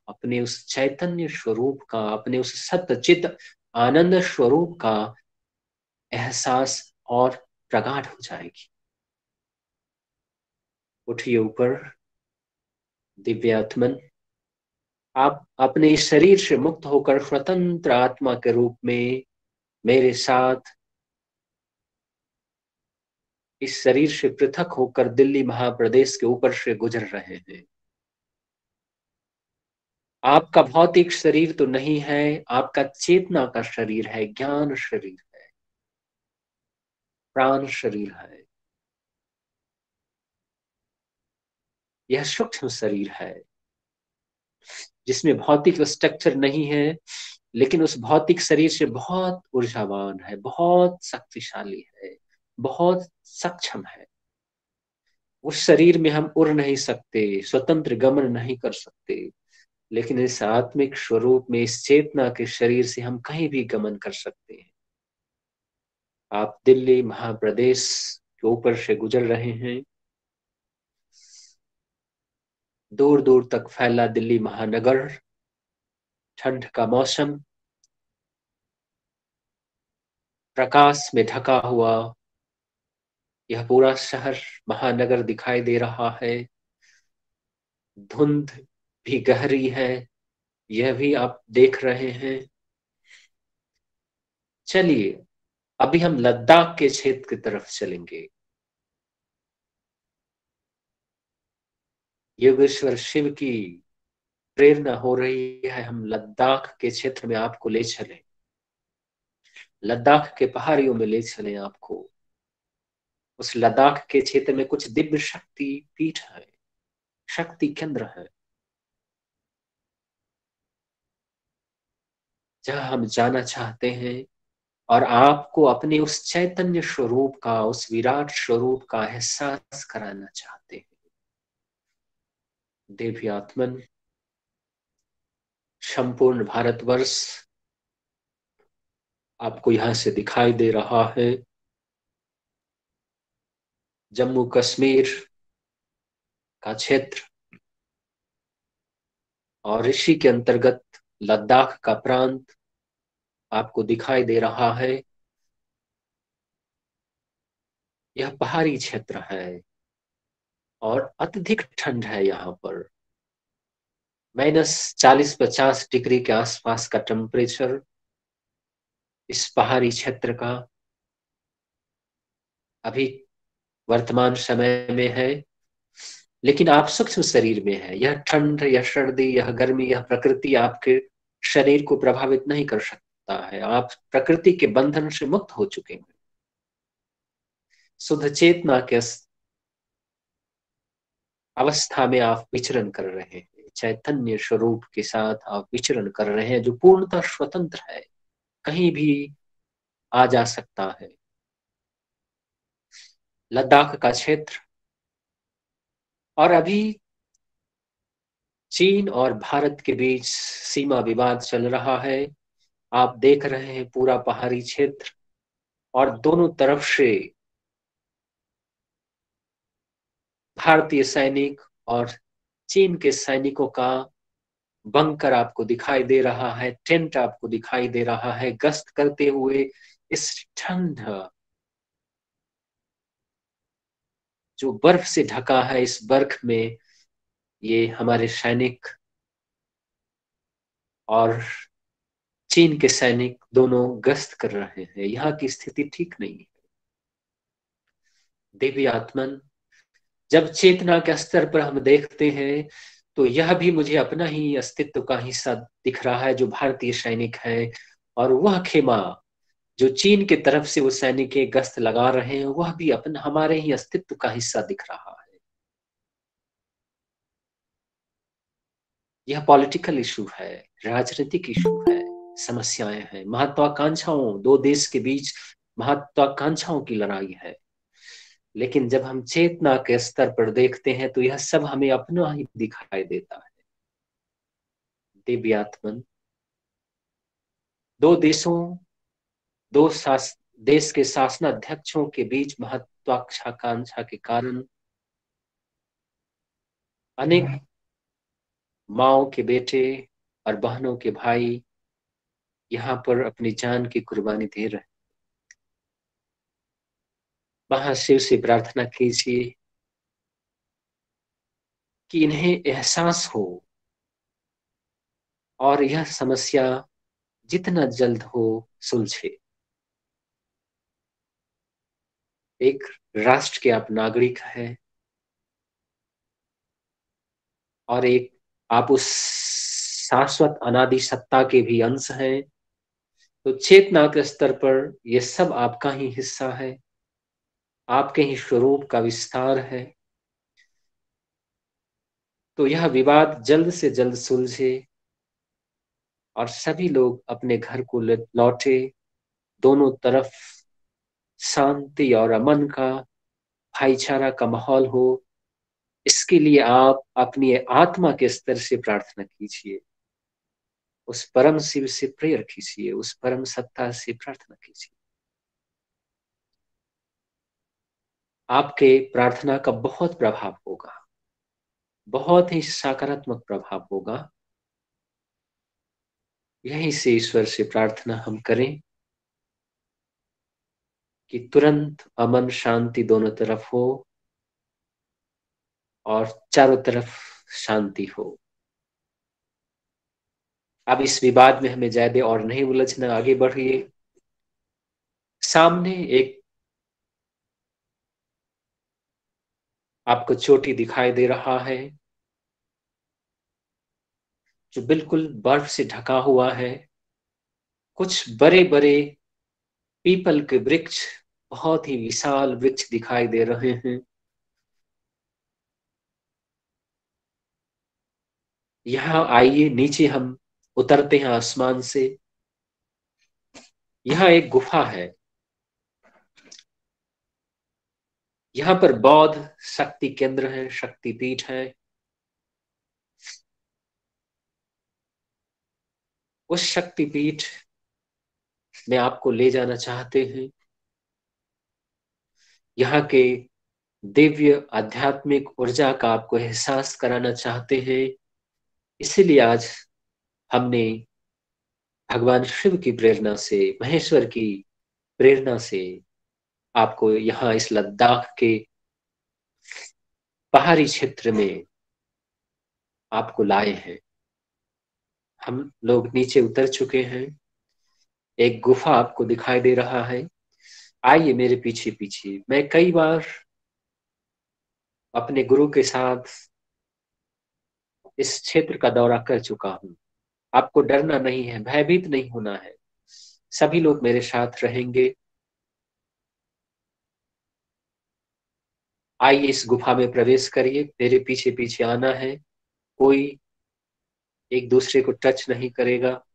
अपने उस चैतन्य स्वरूप का, अपने उस सत्यचित आनंद स्वरूप का एहसास और प्रगाढ़ हो जाएगी। उठिए ऊपर दिव्यात्मन। आप अपने शरीर से मुक्त होकर स्वतंत्र आत्मा के रूप में मेरे साथ इस शरीर से पृथक होकर दिल्ली महाप्रदेश के ऊपर से गुजर रहे हैं। आपका भौतिक शरीर तो नहीं है, आपका चेतना का शरीर है, ज्ञान शरीर है, प्राण शरीर है। यह सूक्ष्म शरीर है, जिसमें भौतिक स्ट्रक्चर नहीं है, लेकिन उस भौतिक शरीर से बहुत ऊर्जावान है, बहुत शक्तिशाली है, बहुत सक्षम है। उस शरीर में हम उड़ नहीं सकते, स्वतंत्र गमन नहीं कर सकते, लेकिन इस आत्मिक स्वरूप में, इस चेतना के शरीर से हम कहीं भी गमन कर सकते हैं। आप दिल्ली महाप्रदेश के ऊपर से गुजर रहे हैं दूर दूर तक फैला दिल्ली महानगर, ठंड का मौसम, प्रकाश में ढका हुआ, यह पूरा शहर महानगर दिखाई दे रहा है। धुंध भी गहरी है, यह भी आप देख रहे हैं। चलिए, अभी हम लद्दाख के क्षेत्र की तरफ़ चलेंगे। योगेश्वर शिव की प्रेरणा हो रही है, हम लद्दाख के क्षेत्र में आपको ले चले। लद्दाख के पहाड़ियों में ले चले आपको। उस लद्दाख के क्षेत्र में कुछ दिव्य शक्ति पीठ है, शक्ति केंद्र है। जहाँ हम जाना चाहते हैं और आपको अपने उस चैतन्य स्वरूप का, उस विराट स्वरूप का एहसास कराना चाहते हैं। देवी आत्मन संपूर्ण भारतवर्ष आपको यहाँ से दिखाई दे रहा है। जम्मू कश्मीर का क्षेत्र और ऋषि के अंतर्गत लद्दाख का प्रांत आपको दिखाई दे रहा है। यह पहाड़ी क्षेत्र है। और अत्यधिक ठंड है यहाँ पर। माइनस चालीस पचास डिग्री के आसपास का टेम्परेचर इस पहाड़ी क्षेत्र का अभी वर्तमान समय में है, लेकिन आप सूक्ष्म शरीर में है। यह ठंड, यह सर्दी, यह गर्मी, यह प्रकृति आपके शरीर को प्रभावित नहीं कर सकता है। आप प्रकृति के बंधन से मुक्त हो चुके हैं। शुद्ध चेतना के अवस्था में आप विचरण कर रहे हैं। चैतन्य स्वरूप के साथ आप विचरण कर रहे हैं, जो पूर्णतः स्वतंत्र है। कहीं भी आ जा सकता है। लद्दाख का क्षेत्र और अभी चीन और भारत के बीच सीमा विवाद चल रहा है। आप देख रहे हैं पूरा पहाड़ी क्षेत्र और दोनों तरफ़ से भारतीय सैनिक और चीन के सैनिकों का बंकर आपको दिखाई दे रहा है, टेंट आपको दिखाई दे रहा है, गश्त करते हुए इस ठंड जो बर्फ़ से ढका है, इस बर्फ़ में ये हमारे सैनिक और चीन के सैनिक दोनों गश्त कर रहे हैं। यहाँ की स्थिति ठीक नहीं है। देवी आत्मन जब चेतना के स्तर पर हम देखते हैं तो यह भी मुझे अपना ही अस्तित्व का हिस्सा दिख रहा है, जो भारतीय सैनिक है। और वह खेमा, जो चीन के तरफ़ से वो सैनिक गश्त लगा रहे हैं, वह भी अपना, हमारे ही अस्तित्व का हिस्सा दिख रहा है। यह पॉलिटिकल इशू है, राजनीतिक इशू है, समस्याएँ हैं, महत्वाकांक्षाओं, दो देश के बीच महत्वाकांक्षाओं की लड़ाई है। लेकिन जब हम चेतना के स्तर पर देखते हैं तो यह सब हमें अपना ही दिखाई देता है। दिव्यात्मन। दो देशों, दो शास, देश के शासनाध्यक्षों के बीच महत्वाकांक्षा के कारण अनेक माओ के बेटे और बहनों के भाई यहाँ पर अपनी जान की कुर्बानी दे रहे महाशिव से प्रार्थना कीजिए कि इन्हें एहसास हो और यह समस्या जितना जल्द हो सुलझे। एक राष्ट्र के आप नागरिक हैं और एक आप उस शाश्वत अनादि सत्ता के भी अंश हैं तो चेतना के स्तर पर यह सब आपका ही हिस्सा है। आपके ही स्वरूप का विस्तार है। तो यह विवाद जल्द से जल्द सुलझे और सभी लोग अपने घर को लौटे दोनों तरफ़ शांति और अमन का भाईचारा का माहौल हो। इसके लिए आप अपनी आत्मा के स्तर से प्रार्थना कीजिए। उस परम शिव से प्रेयर कीजिए। उस परम सत्ता से प्रार्थना कीजिए। आपके प्रार्थना का बहुत प्रभाव होगा। बहुत ही सकारात्मक प्रभाव होगा। यहीं से ईश्वर से प्रार्थना हम करें कि तुरंत अमन शांति दोनों तरफ़ हो और चारों तरफ़ शांति हो। अब इस विवाद में हमें ज़्यादा और नहीं उलझना, आगे बढ़िए। सामने एक आपको चोटी दिखाई दे रहा है, जो बिल्कुल बर्फ़ से ढका हुआ है। कुछ बड़े बड़े पीपल के वृक्ष बहुत ही विशाल वृक्ष दिखाई दे रहे हैं। यहाँ आइए, नीचे हम उतरते हैं आसमान से। यहाँ एक गुफा है। यहाँ पर बौद्ध शक्ति केंद्र है शक्ति पीठ है। उस शक्तिपीठ में आपको ले जाना चाहते हैं। यहाँ के दिव्य आध्यात्मिक ऊर्जा का आपको एहसास कराना चाहते हैं। इसीलिए आज हमने भगवान शिव की प्रेरणा से, महेश्वर की प्रेरणा से आपको यहाँ इस लद्दाख के पहाड़ी क्षेत्र में आपको लाए हैं। हम लोग नीचे उतर चुके हैं। एक गुफा आपको दिखाई दे रहा है। आइए मेरे पीछे पीछे मैं कई बार अपने गुरु के साथ इस क्षेत्र का दौरा कर चुका हूँ। आपको डरना नहीं है, भयभीत नहीं होना है। सभी लोग मेरे साथ रहेंगे। आइए इस गुफा में प्रवेश करिए, मेरे पीछे पीछे आना है। कोई एक दूसरे को टच नहीं करेगा।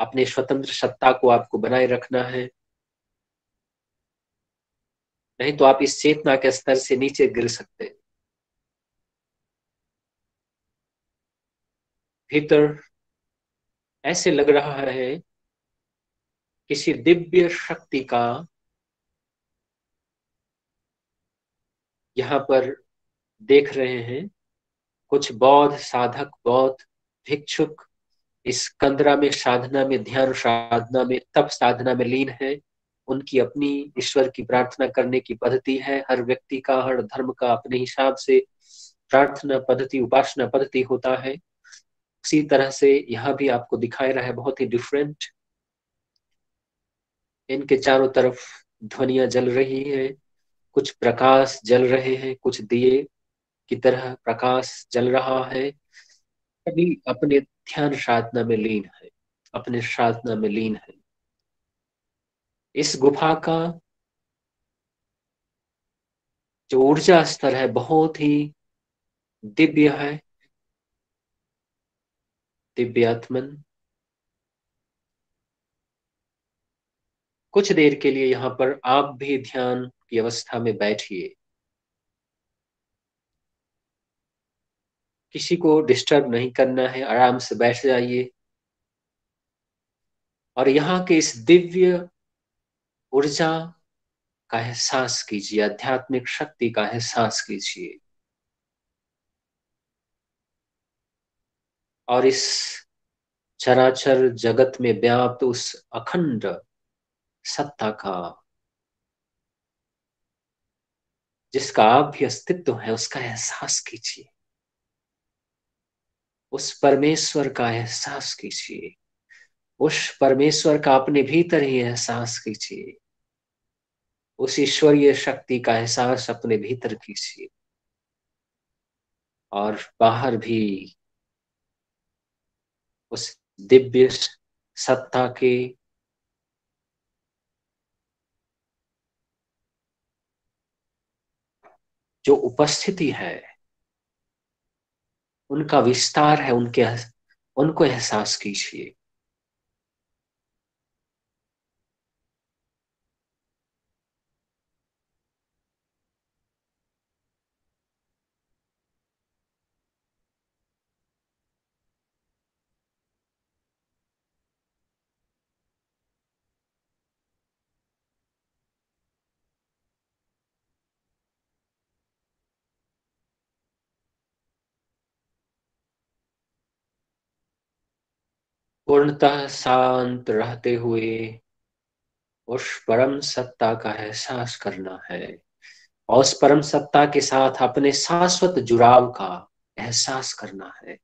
अपने स्वतंत्र सत्ता को आपको बनाए रखना है। नहीं तो आप इस चेतना के स्तर से नीचे गिर सकते। हैं भीतर ऐसे लग रहा है, किसी दिव्य शक्ति का यहाँ पर देख रहे हैं, कुछ बौद्ध साधक, बौद्ध भिक्षुक इस कंदरा में साधना में, ध्यान साधना में, तप साधना में लीन है। उनकी अपनी ईश्वर की प्रार्थना करने की पद्धति है। हर व्यक्ति का, हर धर्म का अपने हिसाब से प्रार्थना पद्धति, उपासना पद्धति होता है। उसी तरह से यहाँ भी आपको दिखाई रहा है, बहुत ही डिफरेंट इनके चारों तरफ़ ध्वनिया जल रही है। कुछ प्रकाश जल रहे हैं, कुछ दिए की तरह प्रकाश जल रहा है। अभी अपने ध्यान साधना में लीन है, अपने साधना में लीन है। इस गुफा का जो ऊर्जा स्तर है, बहुत ही दिव्य है। दिव्यात्मन। कुछ देर के लिए यहाँ पर आप भी ध्यान की अवस्था में बैठिए। किसी को डिस्टर्ब नहीं करना है, आराम से बैठ जाइए। और यहाँ के इस दिव्य ऊर्जा का एहसास कीजिए, आध्यात्मिक शक्ति का एहसास कीजिए। और इस चराचर जगत में व्याप्त उस अखंड सत्ता का जिसका आप भी अस्तित्व है, उसका एहसास कीजिए। उस परमेश्वर का एहसास कीजिए। उस परमेश्वर का अपने भीतर ही एहसास कीजिए। उस ईश्वरीय शक्ति का एहसास अपने भीतर कीजिए। और बाहर भी उस दिव्य सत्ता के जो उपस्थिति है उनका विस्तार है उनके उनको एहसास कीजिए। पूर्णतः शांत रहते हुए उस परम सत्ता का एहसास करना है। और उस परम सत्ता के साथ अपने शाश्वत जुड़ाव का एहसास करना है।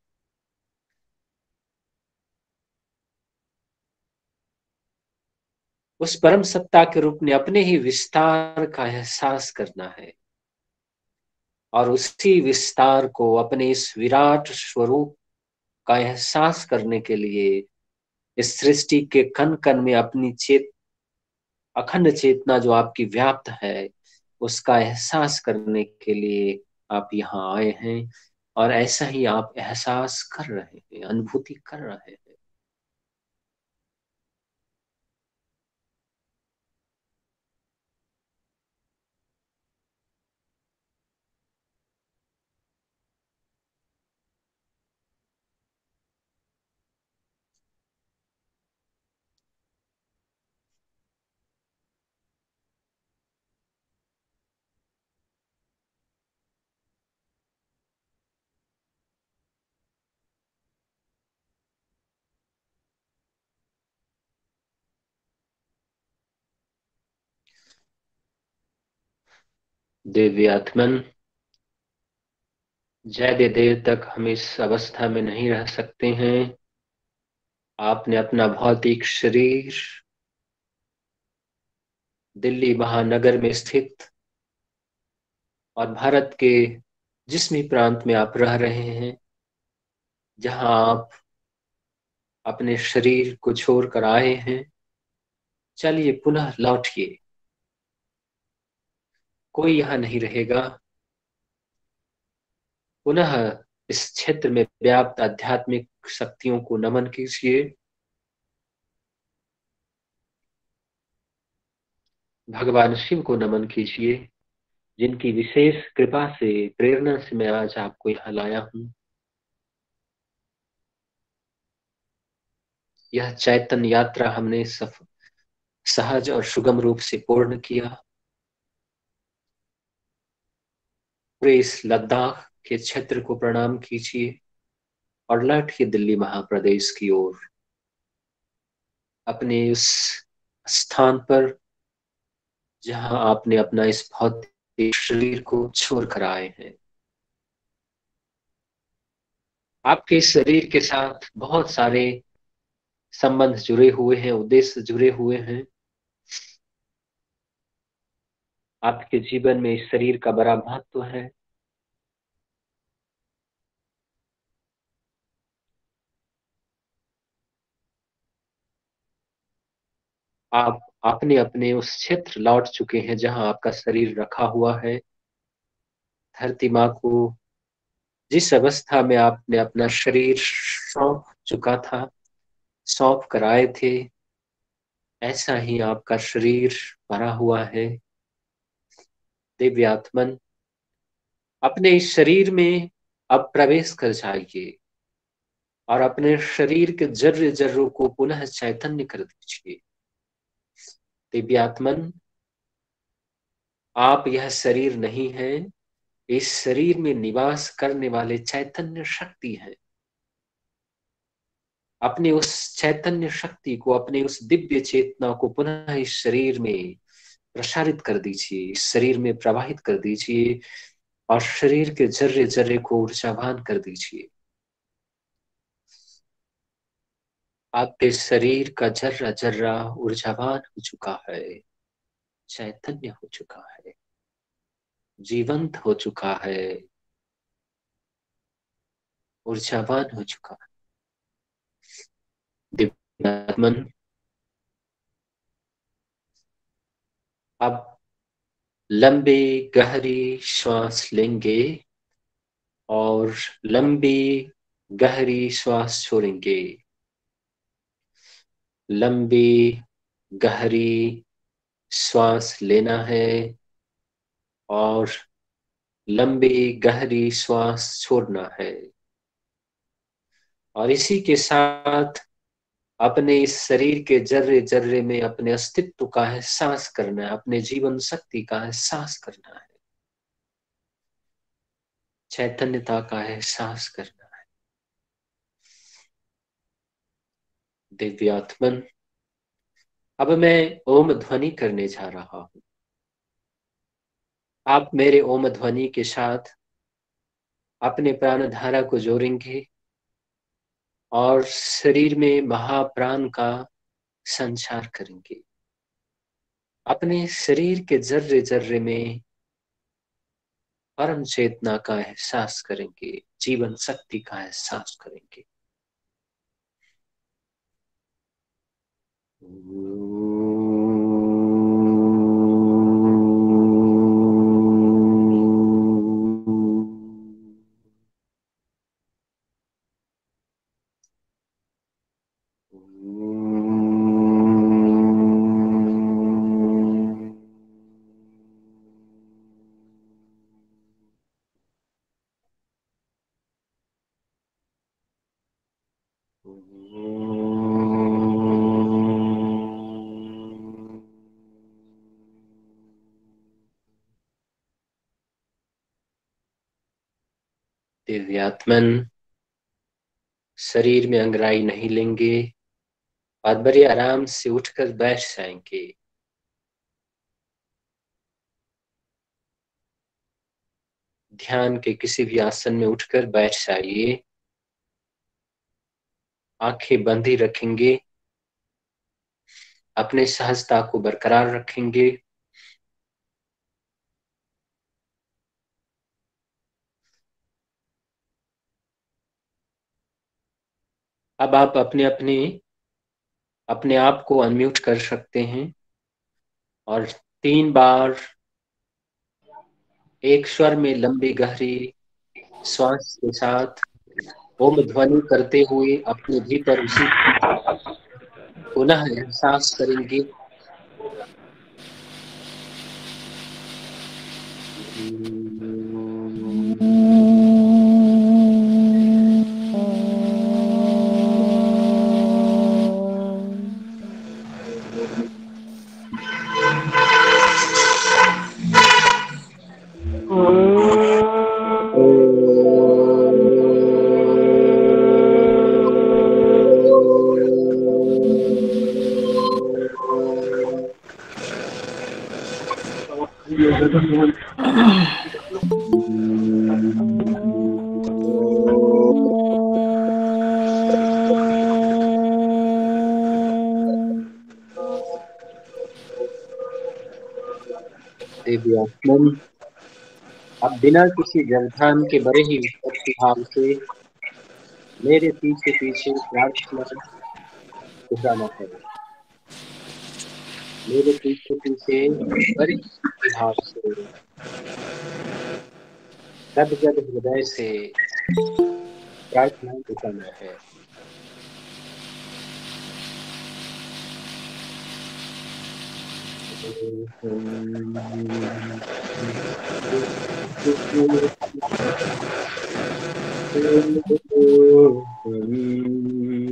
उस परम सत्ता के रूप में अपने ही विस्तार का एहसास करना है। और उसी विस्तार को अपने इस विराट स्वरूप का एहसास करने के लिए इस सृष्टि के कन कन में अपनी चेत, अखंड चेतना जो आपकी व्याप्त है, उसका एहसास करने के लिए आप यहाँ आए हैं और ऐसा ही आप एहसास कर रहे हैं, अनुभूति कर रहे हैं। दिव्यात्मन। ज़्यादा देर तक हम इस अवस्था में नहीं रह सकते हैं। आपने अपना भौतिक शरीर दिल्ली महानगर में स्थित और भारत के जिस भी प्रांत में आप रह रहे हैं, जहाँ आप अपने शरीर को छोड़कर आए हैं। चलिए पुनः लौटिए। कोई यहाँ नहीं रहेगा। पुनः इस क्षेत्र में व्याप्त आध्यात्मिक शक्तियों को नमन कीजिए। भगवान शिव को नमन कीजिए, जिनकी विशेष कृपा से प्रेरणा से मैं आज आपको यहाँ लाया हूँ। यह चैतन्य यात्रा हमने सफ, सहज और सुगम रूप से पूर्ण किया। पूरे इस लद्दाख के क्षेत्र को प्रणाम कीजिए और लौटिए दिल्ली महाप्रदेश की ओर अपने उस स्थान पर, जहाँ आपने अपना इस भौतिक शरीर को छोड़ कर आए हैं। आपके शरीर के साथ बहुत सारे संबंध जुड़े हुए हैं, उद्देश्य जुड़े हुए हैं। आपके जीवन में इस शरीर का बड़ा महत्व है। आप अपने अपने उस क्षेत्र लौट चुके हैं जहाँ आपका शरीर रखा हुआ है। धरती माँ को जिस अवस्था में आपने अपना शरीर सौंप चुका था, सौंप कर आए थे, ऐसा ही आपका शरीर भरा हुआ है। दिव्यात्मन, अपने इस शरीर में अब प्रवेश कर जाइए और अपने शरीर के जर्र जर्रों को पुनः चैतन्य कर दीजिए। दिव्यात्मन, आप यह शरीर नहीं है, इस शरीर में निवास करने वाले चैतन्य शक्ति है। अपने उस चैतन्य शक्ति को, अपने उस दिव्य चेतना को पुनः इस शरीर में प्रसारित कर दीजिए, शरीर में प्रवाहित कर दीजिए और शरीर के जर्रे जर्रे को ऊर्जावान कर दीजिए। आपके शरीर का जर्रा जर्रा ऊर्जावान हो चुका है, चैतन्य हो चुका है, जीवंत हो चुका है, ऊर्जावान हो चुका है। दिव्यात्मन अब लंबी गहरी श्वास लेंगे और लंबी गहरी श्वास छोड़ेंगे। लंबी गहरी श्वास लेना है और लंबी गहरी श्वास छोड़ना है। और इसी के साथ अपने इस शरीर के जर्रे जर्रे में अपने अस्तित्व का एहसास करना है, अपने जीवन शक्ति का एहसास करना है। चैतन्यता का एहसास करना है। दिव्यात्मन, अब मैं ओम ध्वनि करने जा रहा हूँ। आप मेरे ओम ध्वनि के साथ अपने प्राण धारा को जोड़ेंगे। और शरीर में महाप्राण का संचार करेंगे। अपने शरीर के जर्रे जर्रे में परम चेतना का एहसास करेंगे, जीवन शक्ति का एहसास करेंगे। दिव्यात्मन शरीर में अंगराई नहीं लेंगे। और बड़े आराम से उठकर बैठ जाएँगे। ध्यान के किसी भी आसन में उठकर बैठ जाइए। आँखें बंदी रखेंगे। अपने सहजता को बरकरार रखेंगे। अब आप अपने अपने अपने आप को अनम्यूट कर सकते हैं। और तीन बार, एक स्वर में लंबी गहरी श्वास के साथ ओम ध्वनि करते हुए अपने भीतर उसी पुनः एहसास करेंगे। दिव्यात्मन अब बिना किसी व्यवधान के बड़े ही विपत्ति भाव से मेरे पीछे पीछे प्रार्थना दोहराना करें मेरे पीछे पीछे बड़े भाव से गदगद हृदय से प्रार्थना दोहराना है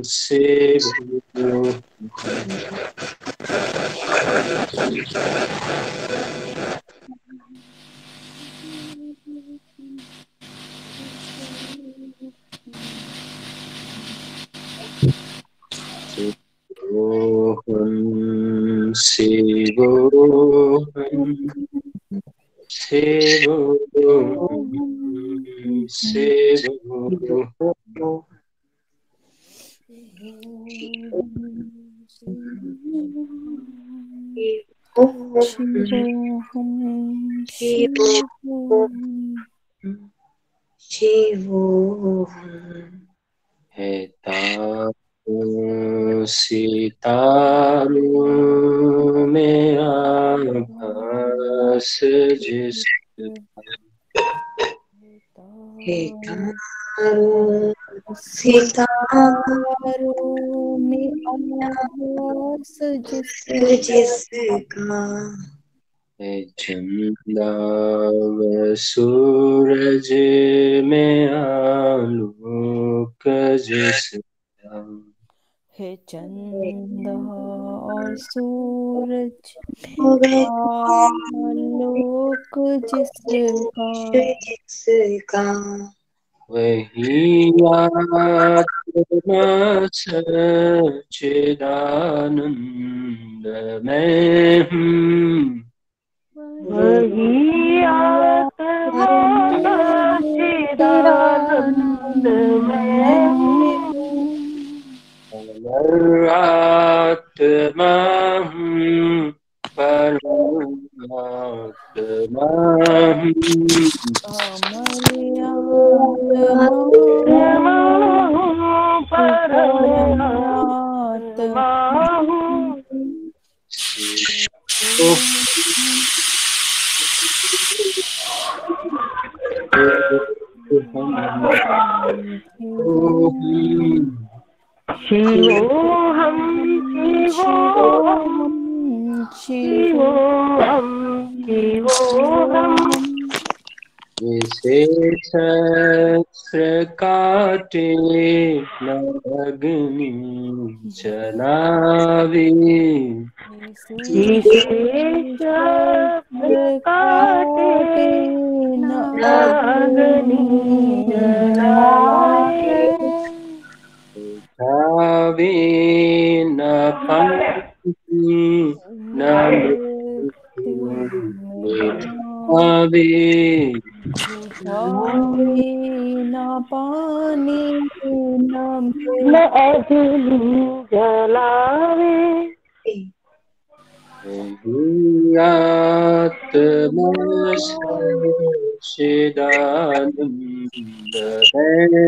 से Segovam, Segovam, Segovam. Shivoham, Shivoham, Shivoham, सितारों में आभास जिस तारो सितारों में आभास जिस चंदा सूरज में आलोक जिसका है चंदा और सूरज आलोक जिसका वही आत्मा सच्चिदानंद में हूँ। वही आत्मा चिदानंद में अमर आत्मा हूँ परमात्मा हूँ परमात्मा शिवोऽहं शिवोऽहं शिवोऽहं शिवोऽहम् विशेषत्र काटे न अग्नि जलावे। विशेष Savi na panti na Savi na pani na ajli jalave Atma न न अग्नि जलावे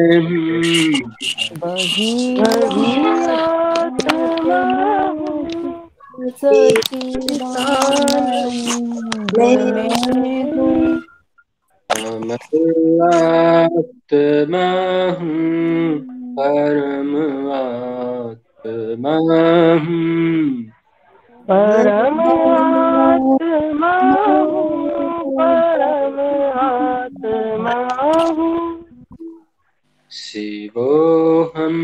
परम आत्मा हूँ परम आत्मा हूँ परम आत्मा हूँ शिवोऽहं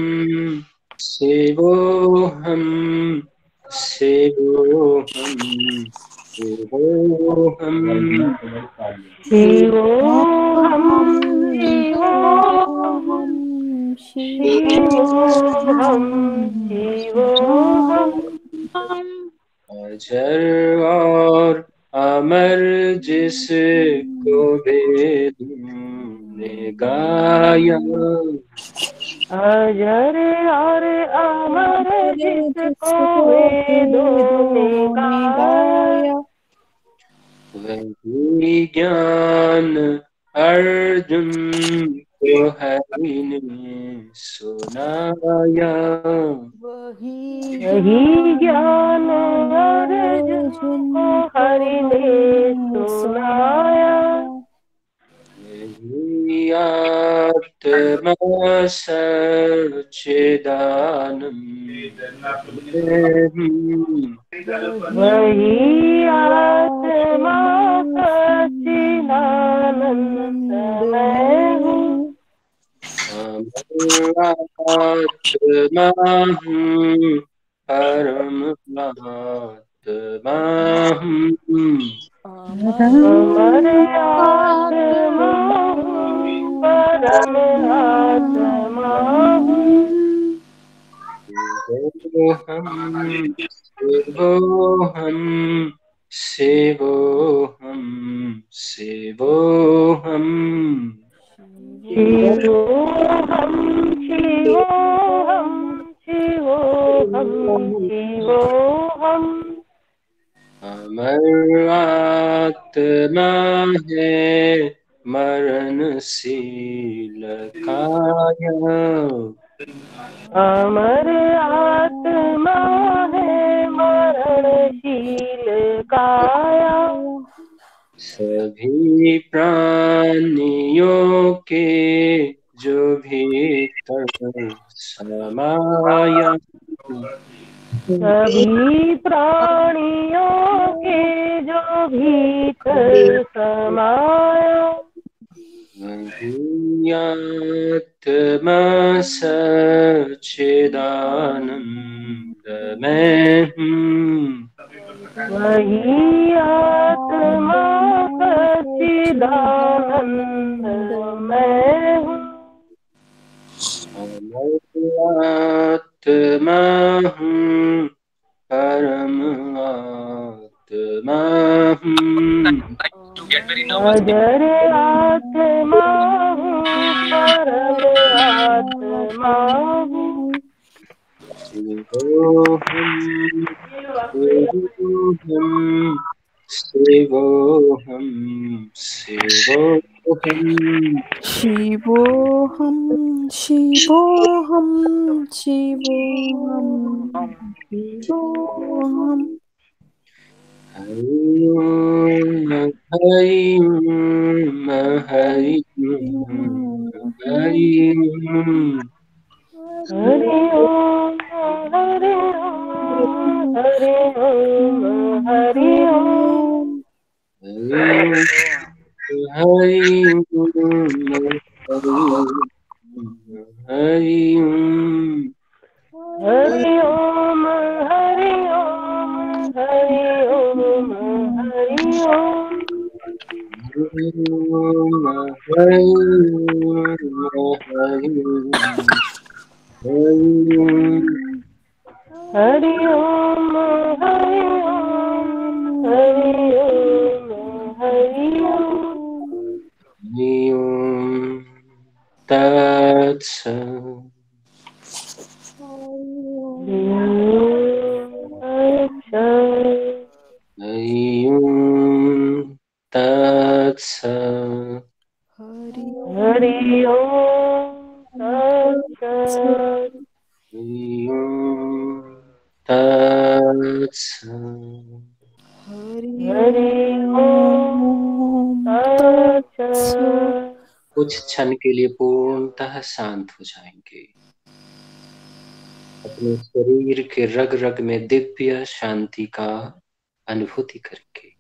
शिवोऽहं शिवोऽहं। शिवोऽहं शिवोऽहं शिवोऽहं शिवोऽहं। शिवोऽहम् अजर और अमर जिसको वेदों ने गाया। अजर और अमर जिसको वेदों ने गाया। वही ज्ञान अर्जुन को हरि ने सुनाया। यही ज्ञान अर्जुन को हरि ने सुनाया। यही आत्मा सच्चिदानंद। वही आत्मा मैं हूँ। आत्मा हूँ परम आत्मा। हूँ अमर आत्मा हूँ परम आत्मा हूँ अमर आत्मा है मरणशील काया। अमर आत्मा है मरणशील काया। सभी प्राणियों के जो भी भीतर समाया। सभी प्राणियों के जो भीतर समाया। सच्चिदानंद मैं वही आत्मा सच्चिदानंद मैं हूँ। आत्मा हूँ परम आत्मा हूँ अजर आत्मा हूँ परम आत्मा हूँ शिवोऽहं शिवोऽहं शिवोऽहं शिवोहम शिवोऽहं शिवोऽहं शिवोऽहं शिवोऽहं शिवोऽहं शिवोऽहम् हरिं हरिं हरिं हरिं हरि ओम् हरि ओम् Hari Om Hari Om Hari Om Hari Om Hari Om Hari Om Hari Om Hari Hari Om Hari Om Hari Om Hari Om Hari Om Hari ओम तत्सत् अच्छा हरि ओम तत्सत् हरि हरि ओम तत्सत् हरि ओम कुछ क्षण के लिए पूर्णतः शांत हो जाएँगे। अपने शरीर के रग रग में दिव्य शांति का अनुभूति करके